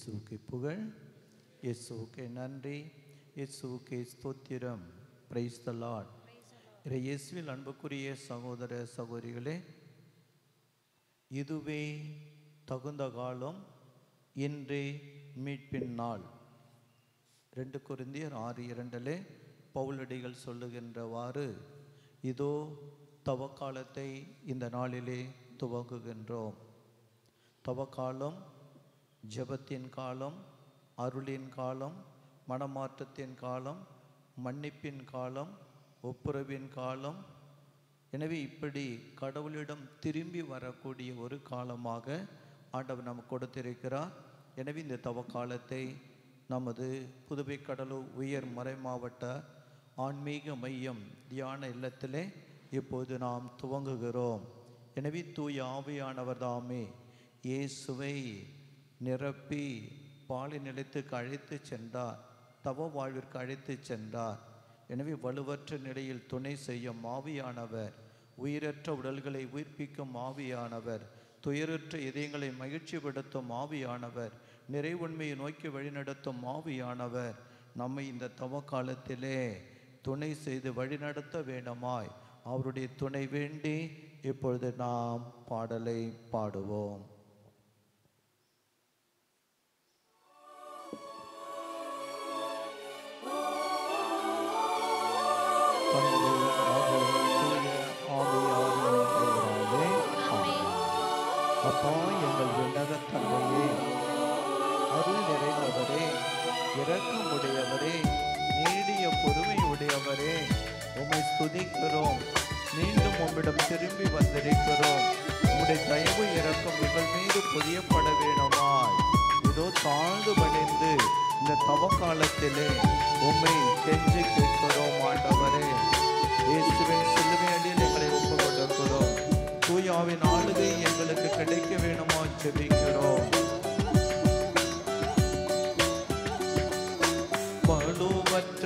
இயேசுவுக்கு புகழ் இயேசுவுக்கு நன்றி இயேசுவுக்கு ஸ்தோத்திரம் பிரைஸ் த லார்ட் இறை இயேசுவில் அன்புக்குரிய சகோதர சகோதரிகளே இதுவே தகுந்த காலம் இன்றே மீட்பின் நாள் ரெண்டு கொரிந்தியர் ஆறு இரண்டிலே பவுலடிகள் சொல்லுகின்றவாறு இதோ தவக்காலத்தை இந்த நாளிலே துவங்குகின்றோம் தவக்காலம் ஜெபத்தின் காலம் அருளின் காலம் மனமாற்றத்தின் காலம் மன்னிப்பின் காலம் ஒப்புரவின் காலம். எனவே இப்படி கடவுளிடம் திரும்பி வரக்கூடிய ஒரு காலமாக ஆண்டவர் நமக்கு கொடுத்திருக்கிறார். எனவே இந்த தவ காலத்தை நமது புதுவை கடலூர் உயர் மறை மாவட்ட ஆன்மீக மையம் தியான இல்லத்திலே இப்போது நாம் துவங்குகிறோம். எனவே தூய ஆவியானவர் தாமே இயேசுவை நிரப்பி பாலை நிலைத்துக்கு அழைத்து சென்றார். தவ வாழ்விற்கு அழைத்து சென்றார். எனவே வலுவற்ற நிலையில் துணை செய்யும் ஆவியானவர் உயிரற்ற உடல்களை உயிர்ப்பிக்கும் ஆவியானவர் துயரற்ற இதயங்களை மகிழ்ச்சிப்படுத்தும் ஆவியானவர் நிறைவுண்மையை நோக்கி வழிநடத்தும் ஆவியானவர் நம்மை இந்த தவ காலத்திலே துணை செய்து வழிநடத்த வேண்டுமாய் அவருடைய துணை வேண்டி இப்பொழுது நாம் பாடலை பாடுவோம். உம்மை துதிக்கிறோம் மீண்டும் உம்மிடம் திரும்பி வந்திருக்கிறோம். உம்முடைய தயவு இறக்கம் எங்கள் மீது புரியப்பட வேணுமாய் இதோ தாழ்ந்து பணிந்து இந்த தவ காலத்திலே உம்மை கெஞ்சி கேட்கிறோம் ஆண்டவரே. இயேசுவின் சிலுவை அடியில் எங்களை ஒப்புக் கொண்டிருக்கிறோம் தூயாவின் ஆளுகை எங்களுக்கு கிடைக்க வேணுமா ஜெபிக்கிறோம். படுவற்ற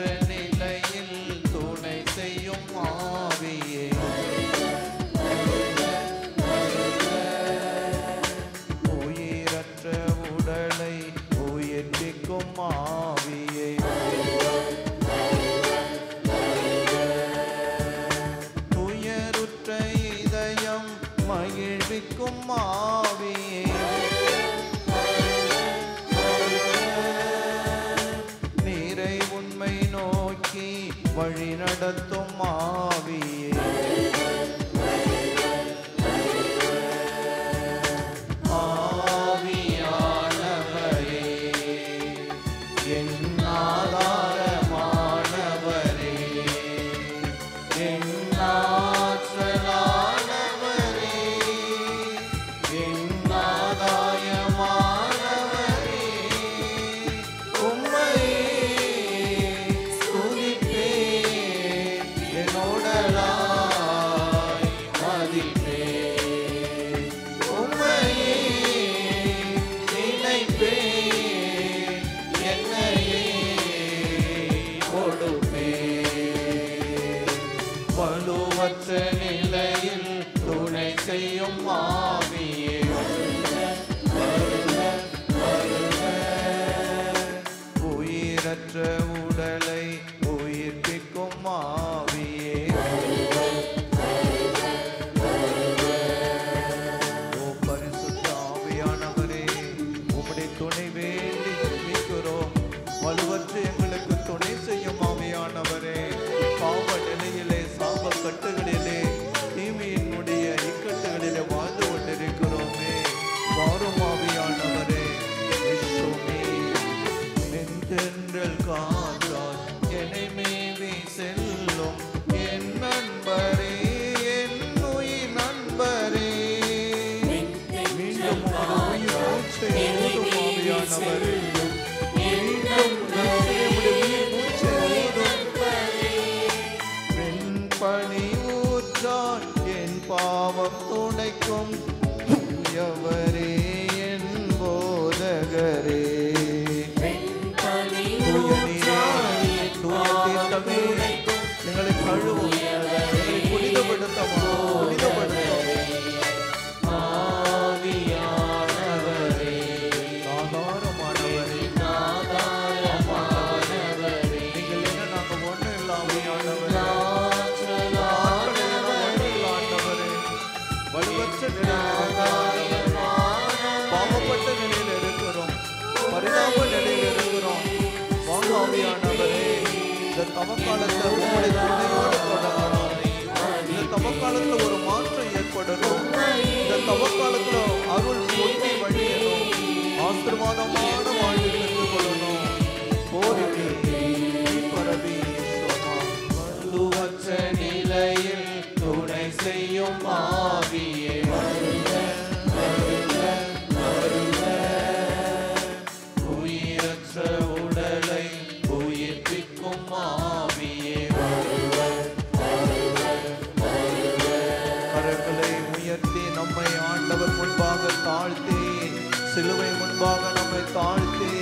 சிலுவை முன்பாக நம்மை தாழ்த்தி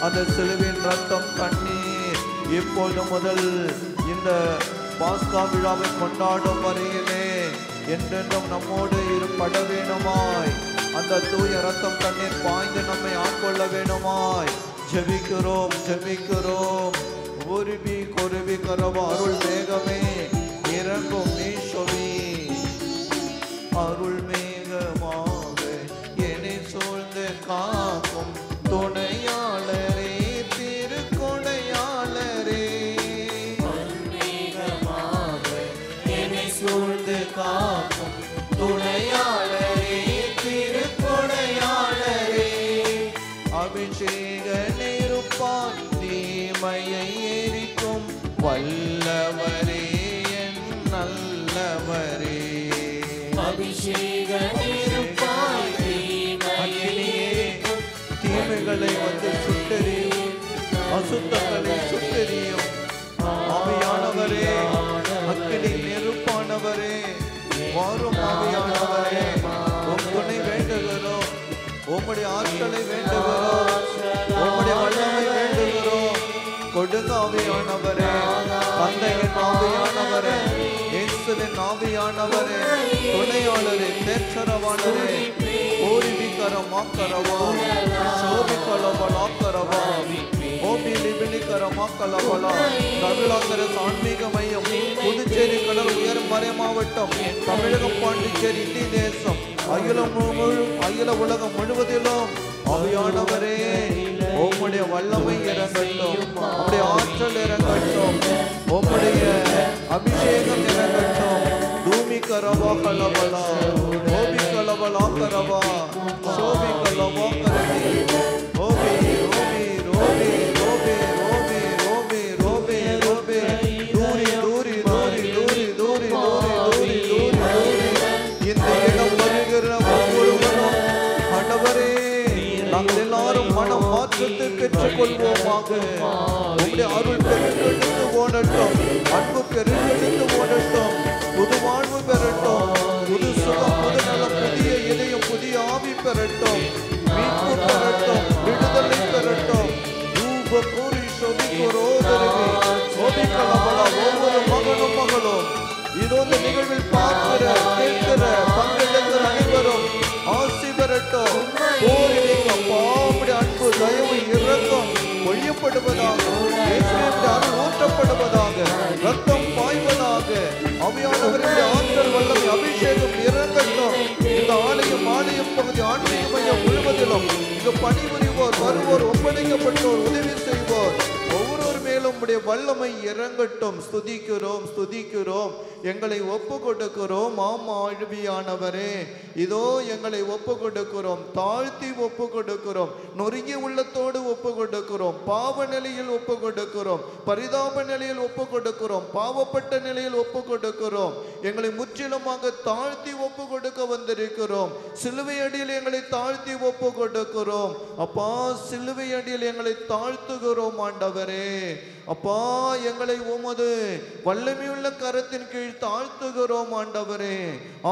அந்த சிலுவின் ரத்தம் தண்ணீர் இப்பொழுது முதல் இந்த பாஸ்கா விழாவை கொண்டாடும் வரையிலே என்றென்றும் நம்மோடு இருப்பட வேணுமாய் அந்த தூய ரத்தம் தண்ணீர் பாய்ந்து நம்மை ஆட்கொள்ள வேணுமாய் ஜெபிக்கிறோம் ஜெபிக்கிறோம். உருவி கொருவி கரவ அருள் மேகமே தீமையை எரிக்கும் வல்லவரே கொடுங்க ஆவியானவரே தந்தையின் ஆவியானவரே இயேசுவின் ஆவியானவரே துணையாளரே தேற்றரவானரே ஓரிவிகரமாக்கரவா சோபிக்கலவலாக்கரவா ஓபி லிபிலிகரமாக்கலவலா தமிழாந்திர ஆன்மீக மையம் புதுச்சேரி கடல் உயர் மறை மாவட்டம் தமிழகம் பாண்டிச்சேரி இந்தி தேசம். அகில முழு அகில உலகம் முழுவதிலும் ஆவியானவரே உம்முடைய வல்லமை இறங்கட்டும். உம்முடைய ஆற்றல் இறங்கட்டும். உம்முடைய அபிஷேகம் இறங்கட்டும். தூமி கரவா கலவலா. ஓபி கலவலா கரவா. சோபி கலவா கரவி. ஓபி கொள்வோமாக. உங்களுடைய அருள் பெருந்தெடுத்து ஓடட்டும். அன்பு பெருந்தெடுத்து ஓடட்டும். புது வாழ்வு பெறட்டும். புது சுகம் புது நலம் புதிய இதயம் புதிய ஆவி பெறட்டும். மீட்பு பெறட்டும். விடுதலை பெறட்டும். ரூப கூறி சொபிக்குரோதருவி சோபிக்கலமலா ஒவ்வொரு மகனும் மகளும். இதோ இந்த நிகழ்வில் பார்க்கிற கேட்கிற பங்கெடுக்கிற அனைவரும் ஆசி பெறட்டும். கோரிலிங்க தயவு இரக்கம் கொய்யப்படுவதாக ஊற்றப்படுவதாக ரத்தம் பாய்வதாக அவையானவருடைய ஆற்றல் வல்லமை அபிஷேகம் இறங்கட்டும் இந்த ஆலயம் ஆலயம் பகுதி ஆன்மீக மையம் முழுவதிலும் இங்கு பணிபுரிவோர் வருவோர் ஒப்படைக்கப்பட்டோர் உதவி செய்வோர். ஒவ்வொருவர் மேலும் உடைய வல்லமை இறங்கட்டும். ஸ்துதிக்கிறோம் ஸ்துதிக்கிறோம். எங்களை ஒப்பு கொடுக்கிறோம் ஆமா அழுவியானவரே இதோ எங்களை ஒப்பு கொடுக்கிறோம் தாழ்த்தி ஒப்பு கொடுக்கிறோம் நொறுங்கிய உள்ளத்தோடு ஒப்பு கொடுக்கிறோம் பாவ நிலையில் ஒப்பு கொடுக்கிறோம் பரிதாப நிலையில் ஒப்பு கொடுக்கிறோம் பாவப்பட்ட நிலையில் ஒப்பு கொடுக்கிறோம் எங்களை முற்றிலுமாக தாழ்த்தி ஒப்பு கொடுக்க வந்திருக்கிறோம். சிலுவை அடியில் எங்களை தாழ்த்தி ஒப்பு கொடுக்கிறோம் அப்பா சிலுவை அடியில் எங்களை தாழ்த்துகிறோம் ஆண்டவரே. அப்பா எங்களை உமது வல்லமையுள்ள கரத்தின் கீழ் தாழ்த்துகிறோம் ஆண்டவரே.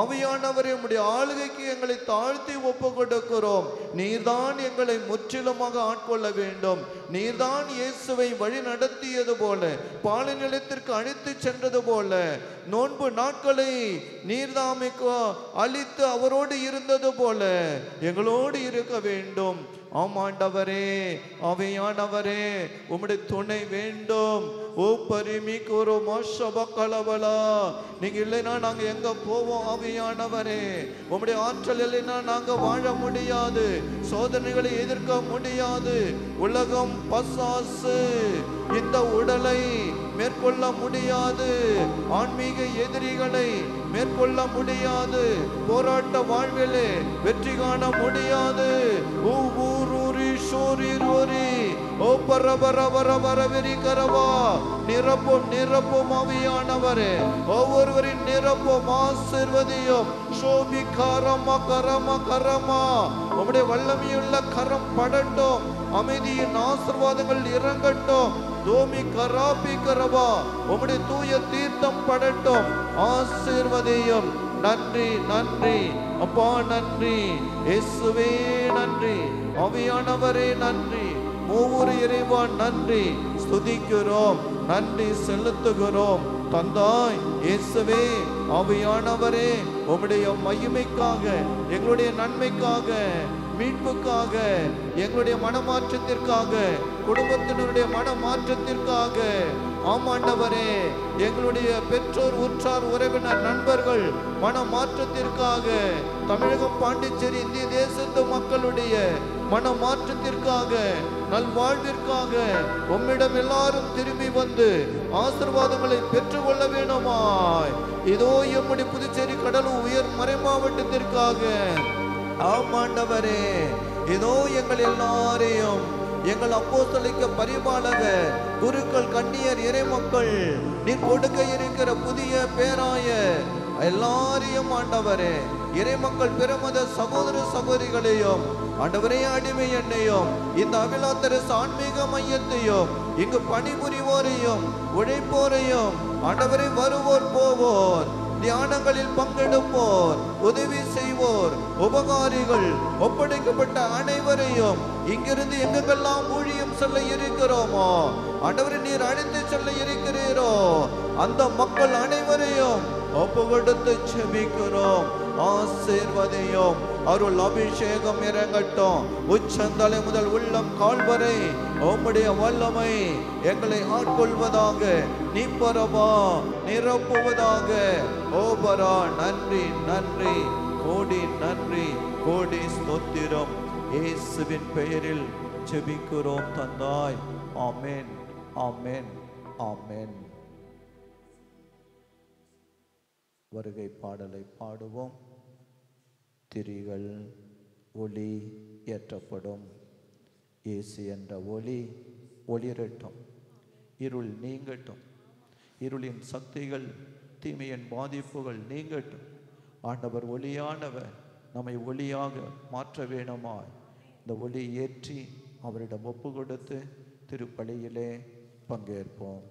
அவையானவரே உடைய ஆளுகைக்கு எங்களை தாழ்த்தி ஒப்பு கொடுக்கிறோம் நீர்தான் எங்களை முற்றிலுமாக ஆட்கொள்ள வேண்டும். நீர்தான் இயேசுவை வழி நடத்தியது போல பாலை நிலத்திற்கு அழைத்து சென்றது போல நோன்பு நாட்களை நீர்தாமைக்கு அழித்து அவரோடு இருந்தது போல எங்களோடு இருக்க வேண்டும். ஆமாண்டவரே அவையானவரே உம்முடைய துணை வேண்டும். ஓ பரிமிக்கு ஒரு மோஷப கலவலா நீங்க இல்லைன்னா நாங்க எங்க போவோம் ஆவியானவரே? உம்முடைய ஆற்றல் இல்லைன்னா நாங்க வாழ முடியாது. சோதனைகளை எதிர்க்க முடியாது. உலகம் பசாசு. இந்த உடலை மேற்கொள்ள முடியாது. ஆன்மீக எதிரிகளை மேற்கொள்ள முடியாது. போராட்ட வாழ்விலே வெற்றி காண முடியாது. ஊர் ஊரி ஷோரீர் ஓரி ஓ பர பர பர கரவா. நிரப்பும் நிரப்பும் அவியானவரே. ஒவ்வொருவரின் நிரப்பும் ஆசிர்வதியும். சோபி கரமா கரமா கரமா உம்முடைய வல்லமையுள்ள கரம் படட்டும். அமைதியின் ஆசிர்வாதங்கள் இறங்கட்டும். தோமி கராபி கரவா. உம்முடைய தூய தீர்த்தம் படட்டும். ஆசீர்வதியும். நன்றி நன்றி. அப்பா நன்றி. இயேசுவே நன்றி. அவையானவரே நன்றி. ஒவ்வொரு இறைவா நன்றி. ஸ்துதிக்கிறோம் நன்றி செலுத்துகிறோம். தந்தாய் இயேசுவே. அவையானவரே உம்முடைய மகிமைக்காக எங்களுடைய நன்மைக்காக மீட்புக்காக எங்களுடைய மனமாற்றத்திற்காக குடும்பத்தினருடைய மனமாற்றத்திற்காக ஆமாண்டவரே எங்களுடைய பெற்றோர் உற்றார் உறவினர் நண்பர்கள் மன மாற்றத்திற்காக தமிழகம் பாண்டிச்சேரி இந்திய தேசத்து மக்களுடைய மன மாற்றத்திற்காக நல்வாழ்விற்காக உம்மிடம் எல்லாரும் திரும்பி வந்து ஆசிர்வாதங்களை பெற்றுக்கொள்ள வேணுமாய் இதோ எம்முடைய புதுச்சேரி கடலூர் உயர் மறை மாவட்டத்திற்காக. ஆமாண்டவரே இதோ எங்கள் எல்லாரையும் எங்கள் அப்போஸ்தலிக்க பரிபாலக குருக்கள் கண்ணியர் இறைமக்கள் நீர் கொடுக்க இருக்கிற புதிய பேராய எல்லாரையும் ஆண்டவரே இறைமக்கள் பிரமத சகோதர சகோதரிகளையும் ஆண்டவரே அடிமை என்னையும் இந்த அபிலாத்தரசு ஆன்மீக மையத்தையும் இங்கு பணிபுரிவோரையும் உழைப்போரையும் ஆண்டவரை வருவோர் போவோர். தியானங்களில் பங்கெடுப்போர் உதவி செய்வோர் உபகாரிகள் ஒப்படைக்கப்பட்ட அனைவரையும் இங்கிருந்து எங்கெங்கெல்லாம் ஊழியம் சொல்ல இருக்கிறோமோ ஆண்டவரை நீர் அழைத்து சொல்ல இருக்கிறீரோ அந்த மக்கள் அனைவரையும் ஒப்பு கொடுத்து செபிக்கிறோம் ஆசீர்வதையும். அருள் அபிஷேகம் இறங்கட்டும். உச்சந்தலை முதல் உள்ளம் கால் வரை உம்முடைய வல்லமை எங்களை ஆட்கொள்வதாக நீப்பரவா நிரப்புவதாக. ஓபரா நன்றி நன்றி கோடி நன்றி கோடி ஸ்தோத்திரம். இயேசுவின் பெயரில் ஜெபிக்கிறோம் தந்தாய். ஆமென் ஆமேன் ஆமேன். வருகை பாடலை பாடுவோம். திரிகள் ஒளி ஏற்றப்படும். இயேசு என்ற ஒளி ஒளிரட்டும். இருள் நீங்கட்டும். இருளின் சக்திகள் தீமையின் பாதிப்புகள் நீங்கட்டும். ஆண்டவர் ஒளியானவர் நம்மை ஒளியாக மாற்ற வேணுமாய் இந்த ஒளி ஏற்றி அவரிடம் ஒப்பு கொடுத்து திருப்பலியிலே பங்கேற்போம்.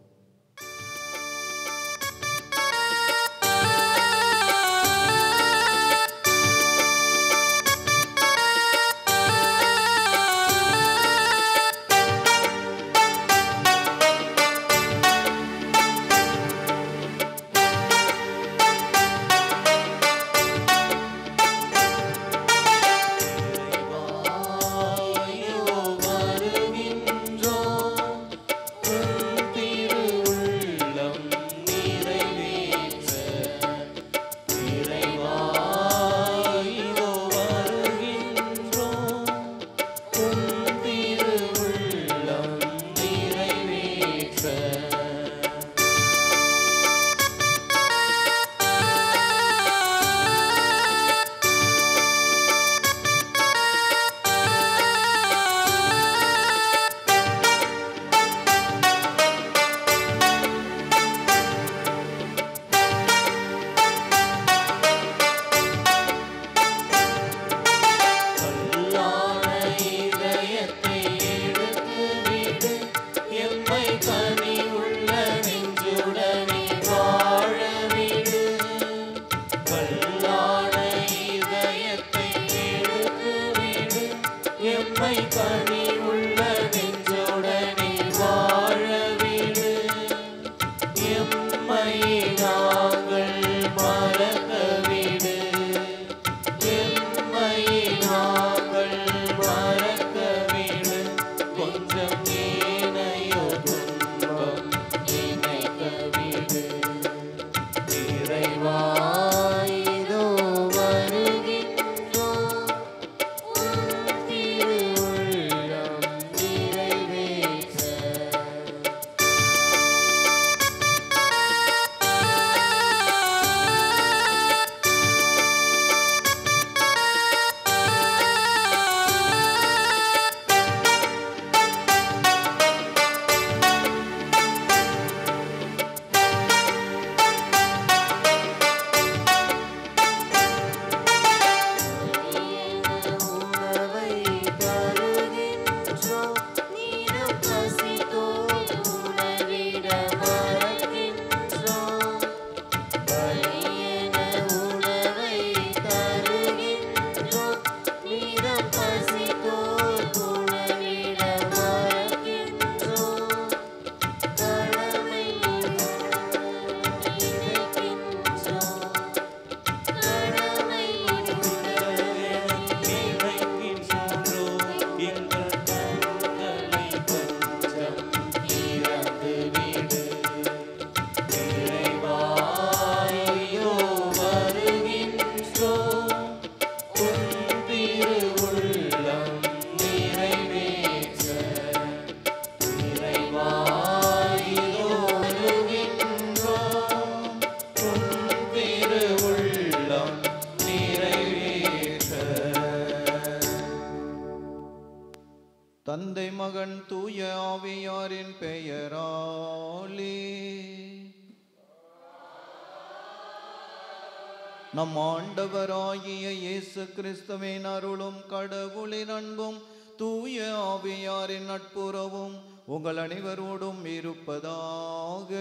ஆண்டவராகிய இயேசு கிறிஸ்துவின் அருளும் கடவுளின் அன்பும் தூய ஆவியாரின் நட்புறவும் உங்கள் அனைவரோடும் இருப்பதாக.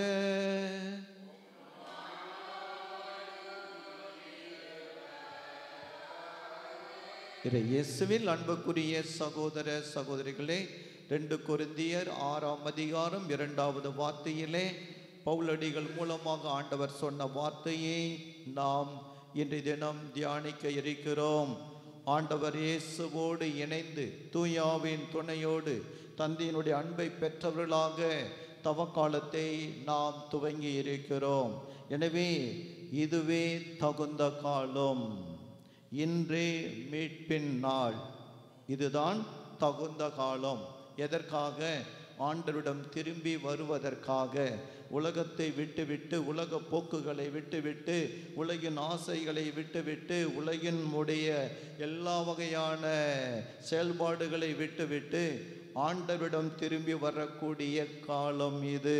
இயேசுவில் அன்புக்குரிய சகோதர சகோதரிகளே ரெண்டு கொருந்தியர் ஆறாம் அதிகாரம் இரண்டாவது வார்த்தையிலே பவுலடிகள் மூலமாக ஆண்டவர் சொன்ன வார்த்தையை நாம் இன்றைய தினம் தியானிக்க இருக்கிறோம். ஆண்டவர் இயேசுவோடு இணைந்து தூயாவின் துணையோடு தந்தையினுடைய அன்பை பெற்றவர்களாக தவக்காலத்தை நாம் துவங்கி இருக்கிறோம். எனவே இதுவே தகுந்த காலம். இன்றே மீட்பின் நாள். இதுதான் தகுந்த காலம். எதற்காக? ஆண்டவரிடம் திரும்பி வருவதற்காக. உலகத்தை விட்டுவிட்டு உலக போக்குகளை விட்டுவிட்டு உலகின் ஆசைகளை விட்டுவிட்டு உலகின் உடைய எல்லா வகையான செயல்பாடுகளை விட்டுவிட்டு ஆண்டவரிடம் திரும்பி வரக்கூடிய காலம் இது.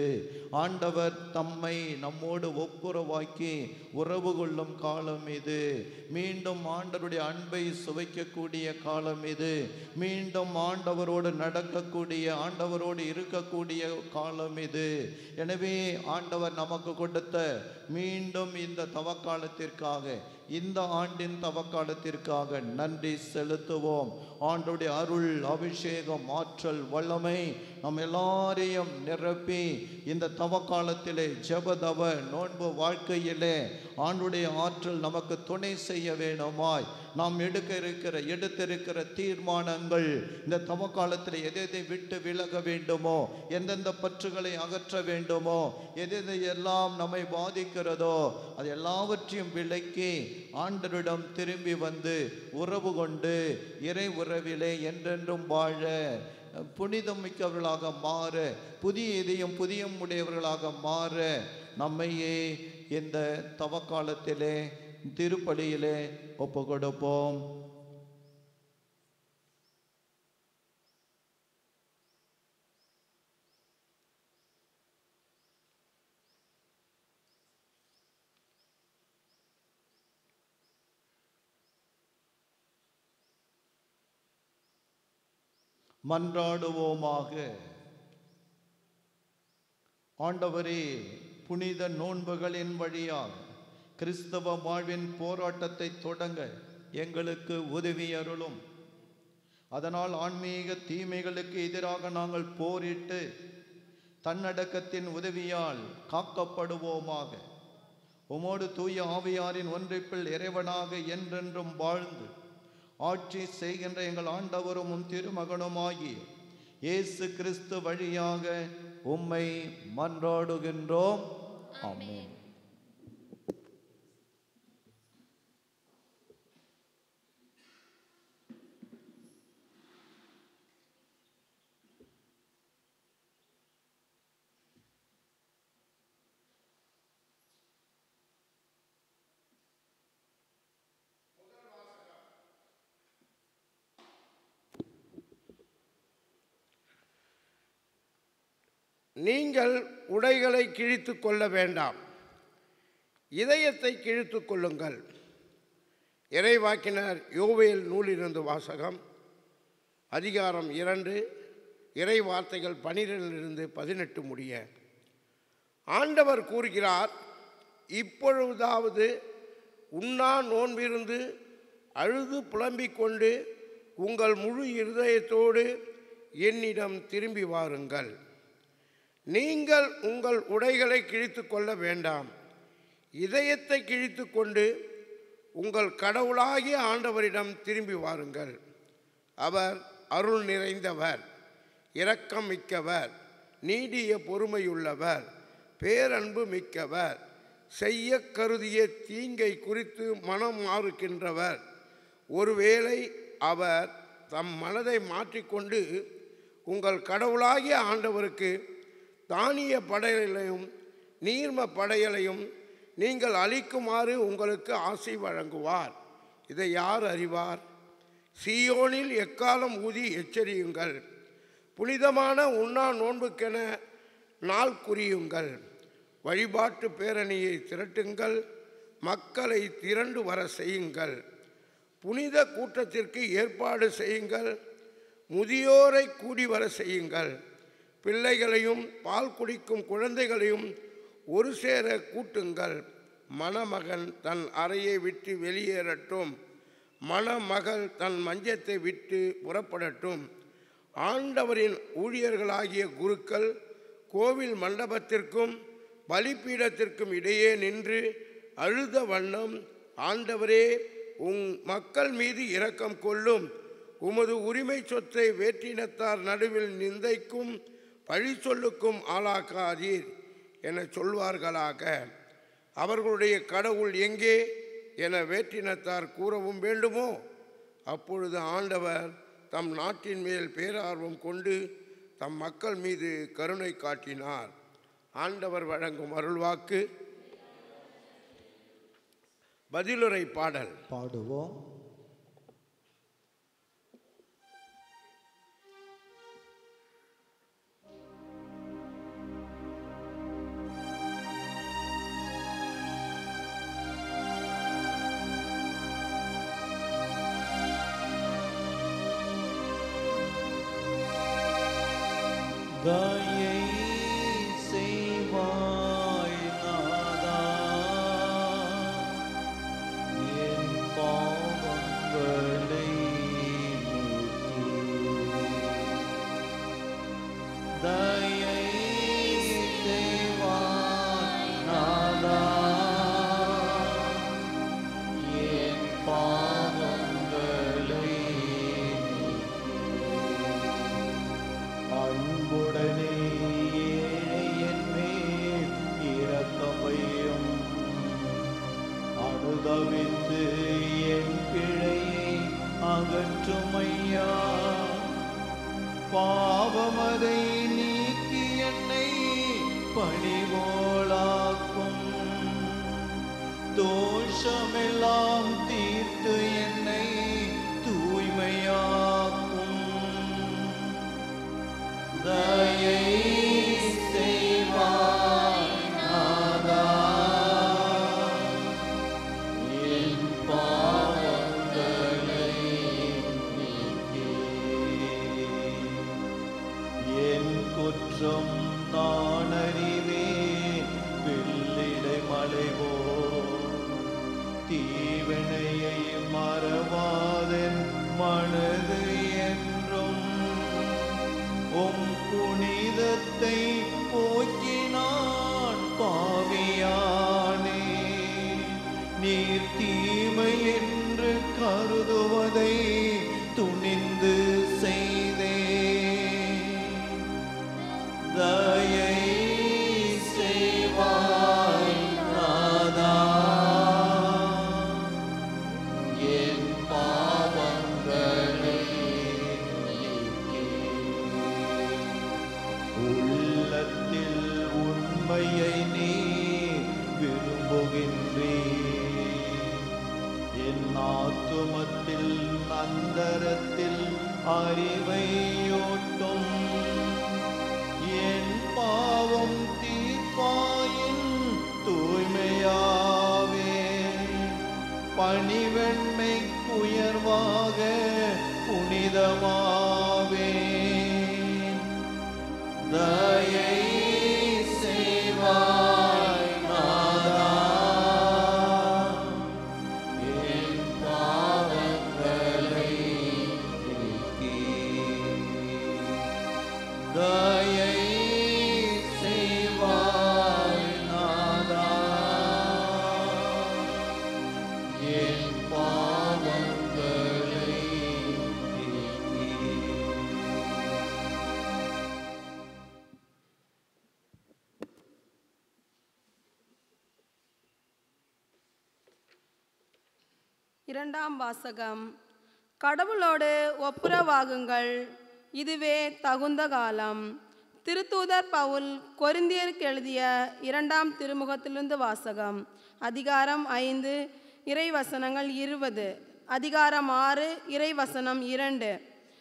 ஆண்டவர் தம்மை நம்மோடு ஒப்புரவாக்கி உறவு கொள்ளும் காலம் இது. மீண்டும் ஆண்டவருடைய அன்பை சுவைக்கக்கூடிய காலம் இது. மீண்டும் ஆண்டவரோடு நடக்கக்கூடிய ஆண்டவரோடு இருக்கக்கூடிய காலம் இது. எனவே ஆண்டவர் நமக்கு கொடுத்த மீண்டும் இந்த தவக்காலத்திற்காக இந்த ஆண்டின் தவக்காலத்திற்காக நன்றி செலுத்துவோம். ஆண்டுடைய அருள் அபிஷேகம் ஆற்றல் வல்லமை நம் எல்லாரையும் நிரப்பி இந்த தவக்காலத்திலே ஜெபதவ நோன்பு வாழ்க்கையிலே ஆண்டுடைய ஆற்றல் நமக்கு துணை செய்ய வேணுமாய் நாம் எடுக்க இருக்கிற எடுத்திருக்கிற தீர்மானங்கள் இந்த தவக்காலத்தில் எதை எதை விட்டு விலக வேண்டுமோ எந்தெந்த பற்றுகளை அகற்ற வேண்டுமோ எது எல்லாம் நம்மை பாதிக்கிறதோ அது எல்லாவற்றையும் விலக்கி ஆண்டரிடம் திரும்பி வந்து உறவு கொண்டு இறை உறவிலே என்றென்றும் வாழ புனிதம் மிக்கவர்களாக மாற புதிய இதயம் புதிய உடையவர்களாக மாற நம்மையே இந்த தவக்காலத்திலே திருப்பலியிலே ஒப்பு கொடுப்போம் மன்றாடுவோமாக. ஆண்டவரே புனித நோன்புகளின் வழியாக கிறிஸ்தவ வாழ்வின் போராட்டத்தை தொடங்க எங்களுக்கு உதவி அருளும். அதனால் ஆன்மீக தீமைகளுக்கு எதிராக நாங்கள் போரிட்டு தன்னடக்கத்தின் உதவியால் காக்கப்படுவோமாக. உமோடு தூய ஆவியாரின் ஒன்றிப்பில் இறைவனாக என்றென்றும் வாழ்ந்து ஆட்சி செய்கின்ற எங்கள் ஆண்டவரும் உம் திருமகனுமாகி இயேசு கிறிஸ்து வழியாக உம்மை மன்றாடுகின்றோம். ஆமென். நீங்கள் உடைகளை கிழித்து கொள்ள வேண்டாம். இதயத்தை கிழித்து கொள்ளுங்கள். இறைவாக்கினர் யோவேல் நூலிலிருந்து வாசகம் அதிகாரம் இரண்டு இறை வார்த்தைகள் பனிரெண்டிலிருந்து பதினெட்டு முடிய. ஆண்டவர் கூறுகிறார் இப்பொழுதாவது உண்ணா நோன்பிருந்து அழுது புலம்பிக் கொண்டு உங்கள் முழு இருதயத்தோடு என்னிடம் திரும்பி வாருங்கள். நீங்கள் உங்கள் உடைகளை கிழித்து கொள்ள வேண்டாம். இதயத்தை கிழித்து கொண்டு உங்கள் கடவுளாகிய ஆண்டவரிடம் திரும்பி வாருங்கள். அவர் அருள் நிறைந்தவர் இரக்கம் மிக்கவர் நீடிய பொறுமையுள்ளவர் பேரன்பு மிக்கவர் செய்ய கருதிய தீங்கை குறித்து மனம் மாறுகின்றவர். ஒருவேளை அவர் தம் மனதை மாற்றிக்கொண்டு உங்கள் கடவுளாகிய ஆண்டவருக்கு தானிய படையலையும் நீர்ம படையலையும் நீங்கள் அளிக்குமாறு உங்களுக்கு ஆசை வழங்குவார். இதை யார் அறிவார்? சியோனில் எக்காலம் ஊதி எச்சரியுங்கள். புனிதமான உண்ணா நோன்புக்கென நாள் குறியுங்கள். வழிபாட்டு பேரணியை திரட்டுங்கள். மக்களை திரண்டு வர செய்யுங்கள். புனித கூட்டத்திற்கு ஏற்பாடு செய்யுங்கள். முதியோரை கூடி வர செய்யுங்கள். பிள்ளைகளையும் பால் குடிக்கும் குழந்தைகளையும் ஒரு சேர கூட்டுங்கள். மணமகன் தன் அறையை விட்டு வெளியேறட்டும். மணமகள் தன் மஞ்சத்தை விட்டு புறப்படட்டும். ஆண்டவரின் ஊழியர்களாகிய குருக்கள் கோவில் மண்டபத்திற்கும் பலிப்பீடத்திற்கும் இடையே நின்று அழுத வண்ணம் ஆண்டவரே உம் மக்கள் மீது இரக்கம் கொள்ளும். உமது உரிமை சொத்தை வேற்றினத்தார் நடுவில் நிந்தைக்கும். பழி சொல்லுக்கும் ஆளாக்காதீர் என சொல்வார்களாக. அவர்களுடைய கடவுள் எங்கே என வேற்றினத்தார் கூறவும் வேண்டுமோ? அப்பொழுது ஆண்டவர் தம் நாட்டின் மேல் பேரார்வம் கொண்டு தம் மக்கள் மீது கருணை காட்டினார். ஆண்டவர் வழங்கும் அருள்வாக்கு. பதிலுரை பாடல். பாடுவோம். நீர் தீமை என்று கருதுவதை துணிந்து சாகரத்தில் அறிவையோட்டும். என் பாவம் தீர்ப்பாயின் தூய்மையாவே. பணிவெண்மை உயர்வாக புனிதமாவே. தய வாசகம். கடவுளோடு ஒப்புரவாகுங்கள். இதுவே தகுந்த காலம். திருத்தூதர் பவுல் கொரிந்தியருக்கு எழுதிய இரண்டாம் திருமுகத்திலிருந்து வாசகம். அதிகாரம் ஐந்து இறைவசனங்கள் இருபது. அதிகாரம் ஆறு இறைவசனம் இரண்டு.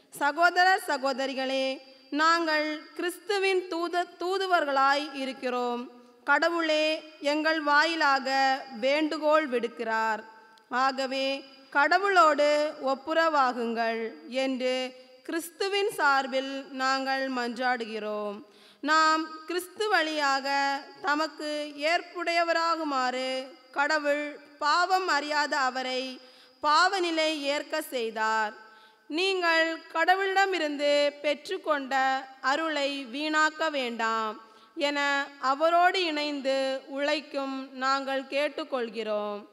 சகோதரர் சகோதரிகளே நாங்கள் கிறிஸ்துவின் தூத தூதுவர்களாய் இருக்கிறோம். கடவுளே எங்கள் வாயிலாக வேண்டுகோள் விடுக்கிறார். ஆகவே கடவுளோடு ஒப்புரவாகுங்கள் என்று கிறிஸ்துவின் சார்பில் நாங்கள் மன்றாடுகிறோம். நாம் கிறிஸ்து வழியாக தமக்கு ஏற்புடையவராகுமாறு கடவுள் பாவம் அறியாத அவரை பாவநிலை ஏற்க செய்தார். நீங்கள் கடவுளிடமிருந்து பெற்றுக்கொண்ட அருளை வீணாக்க வேண்டாம் என அவரோடு இணைந்து உழைக்கும் நாங்கள் கேட்டுக்கொள்கிறோம்.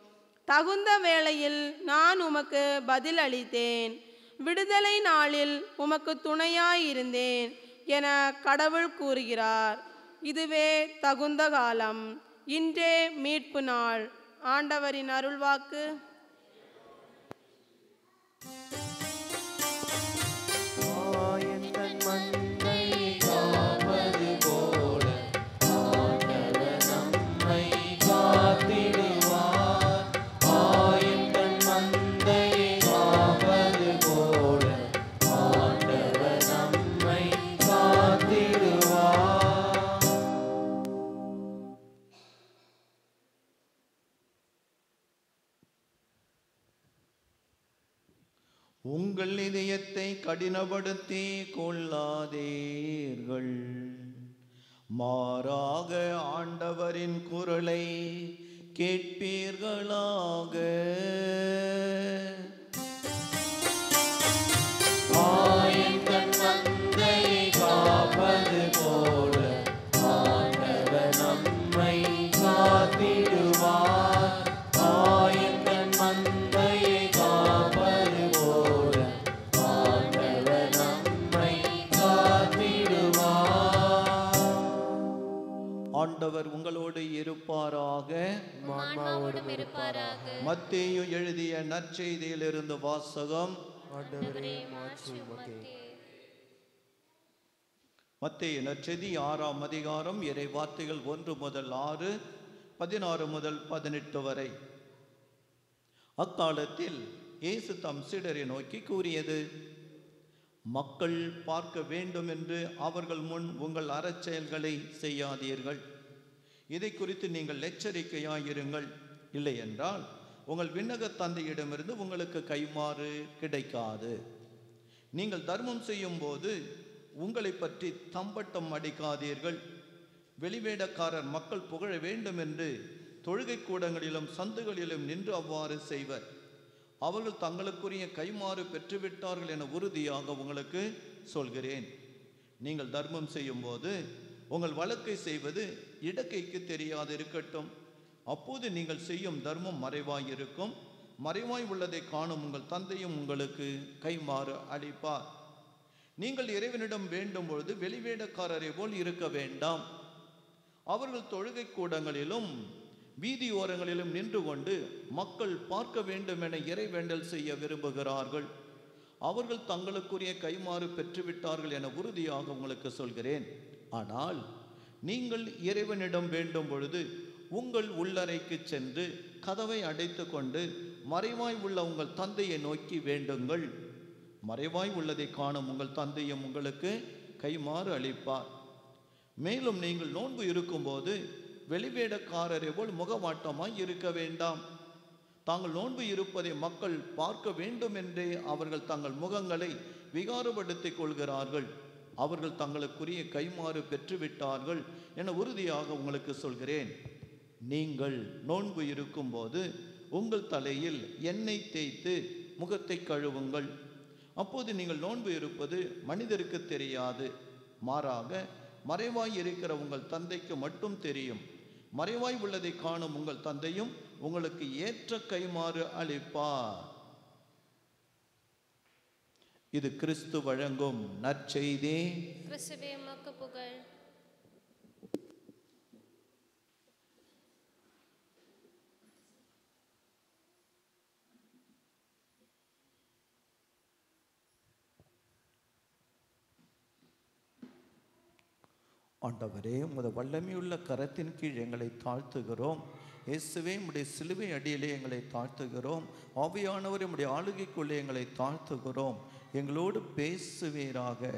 தகுந்த வேளையில் நான் உமக்கு பதில் அளித்தேன் விடுதலை நாளில் உமக்கு துணையாயிருந்தேன் என கடவுள் கூறுகிறார். இதுவே தகுந்த காலம். இன்றே மீட்பு நாள். ஆண்டவரின் அருள்வாக்கு. கடினப்படுத்தி கொள்ளாதீர்கள். மாறாக ஆண்டவரின் குரலை கேட்பீர்களாக. ஆண்டவர் உங்களோடு இருப்பாராக. மத்தேயு எழுதிய நற்செய்தியிலிருந்து வாசகம். மத்தேயு நற்செய்தி ஆறாம் அதிகாரம் இறை வார்த்தைகள் ஒன்று முதல் ஆறு பதினாறு முதல் பதினெட்டு வரை. அக்காலத்தில் இயேசு தம் சீடரை நோக்கி கூறியது மக்கள் பார்க்க வேண்டும் என்று அவர்கள் முன் உங்கள் அறச்செயல்களை செய்யாதீர்கள். இதை குறித்து நீங்கள் எச்சரிக்கையாயிருங்கள் இல்லை என்றால் உங்கள் விண்ணக தந்தையிடமிருந்து உங்களுக்கு கைமாறு கிடைக்காது. நீங்கள் தர்மம் செய்யும் போது உங்களை பற்றி தம்பட்டம் அடிக்காதீர்கள். வெளிவேடக்காரர் மக்கள் புகழ வேண்டும் என்று தொழுகை கூடங்களிலும் சந்துகளிலும் நின்று அவ்வாறு செய்வர். அவர்கள் தங்களுக்குரிய கைமாறு பெற்றுவிட்டார்கள் என உறுதியாக உங்களுக்கு சொல்கிறேன். நீங்கள் தர்மம் செய்யும்போது உங்கள் வழக்கை செய்வது இடக்கைக்கு தெரியாது இருக்கட்டும். அப்போது நீங்கள் செய்யும் தர்மம் மறைவாய் இருக்கும் மறைவாய் உள்ளதை காணும் உங்கள் தந்தையும் உங்களுக்கு கைமாறு அளிப்பார். நீங்கள் இறைவனிடம் வேண்டும் பொழுது வெளிவேடக்காரரை போல் இருக்க வேண்டாம். அவர்கள் தொழுகை கூடங்களிலும் வீதியோரங்களிலும் நின்று கொண்டு மக்கள் பார்க்க வேண்டும் என இறைவேண்டல் செய்ய விரும்புகிறார்கள். அவர்கள் தங்களுக்குரிய கைமாறு பெற்றுவிட்டார்கள் என உறுதியாக உங்களுக்கு சொல்கிறேன். ஆனால் நீங்கள் இறைவனிடம் வேண்டும் பொழுது உங்கள் உள்ளறைக்கு சென்று கதவை அடைத்து கொண்டு மறைவாய் உள்ள உங்கள் தந்தையை நோக்கி வேண்டுங்கள். மறைவாய் உள்ளதை காணும் உங்கள் தந்தையும் உங்களுக்கு கைமாறு அளிப்பார். மேலும் நீங்கள் நோன்பு இருக்கும்போது வெளிவேடக்காரரை போல் முகமாட்டமாய் இருக்க வேண்டாம். தாங்கள் நோன்பு இருப்பதை மக்கள் பார்க்க வேண்டும் என்றே அவர்கள் தங்கள் முகங்களை விகாரப்படுத்திக் கொள்கிறார்கள். அவர்கள் தங்களுக்குரிய கைமாறு பெற்றுவிட்டார்கள் என உறுதியாக உங்களுக்கு சொல்கிறேன். நீங்கள் நோன்பு இருக்கும்போது உங்கள் தலையில் எண்ணெய் தேய்த்து முகத்தை கழுவுங்கள். அப்போது நீங்கள் நோன்பு இருப்பது மனிதருக்கு தெரியாது. மாறாக மறைவாய் இருக்கிற உங்கள் தந்தைக்கு மட்டும் தெரியும். மறைவாய் உள்ளதை காணும் உங்கள் தந்தையும் உங்களுக்கு ஏற்ற கைமாறு அளிப்பார். இது கிறிஸ்து வழங்கும் நற்செய்தி. புகழ். ஆண்டவரே உமது வல்லமையுள்ள கரத்தின் கீழ் எங்களை தாழ்த்துகிறோம். இயேசுவே உம்முடைய சிலுவை அடியிலே எங்களை தாழ்த்துகிறோம். ஆவியானவர் உடைய ஆளுகைக்குள்ளே எங்களை தாழ்த்துகிறோம். எங்களோடு பேசுவீராக.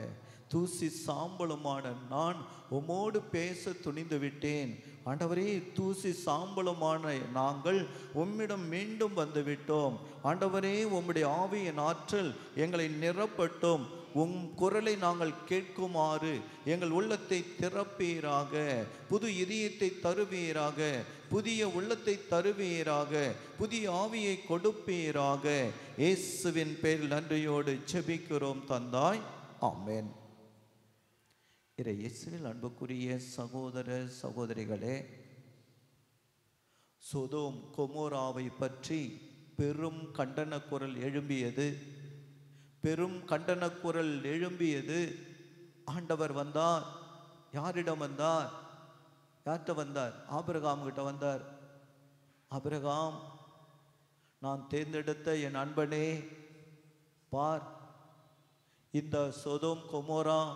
தூசி சாம்பலுமான நான் உம்மோடு பேச துணிந்து விட்டேன். ஆண்டவரே தூசி சாம்பலுமான நாங்கள் உம்மிடம் மீண்டும் வந்துவிட்டோம் ஆண்டவரே உம்முடைய ஆவியின் ஆற்றல் எங்களை நிரப்பட்டும். உம் குரலை நாங்கள் கேட்குமாறு எங்கள் உள்ளத்தை திறப்பீராக. புது இதயத்தை தருவீராக. புதிய உள்ளத்தை தருவீராக புதிய ஆவியை கொடுப்பீராக. இயேசுவின் பேரில் நன்றியோடு செபிக்கிறோம் தந்தாய். ஆமேன். இறை இயேசுவில் அன்புக்குரிய சகோதர சகோதரிகளே சோதோம் கொமோராவை பற்றி பெரும் கண்டன குரல் எழும்பியது. பெரும் கண்டன குரல் எழும்பியது. ஆண்டவர் வந்தார் யாரிடம் வந்தார்? யார்கிட்ட வந்தார்? ஆபிரகாம் கிட்ட வந்தார். ஆபிரகாம் நான் தேர்ந்தெடுத்த என் அன்பனே பார் இந்த சொதோம் கொமோரா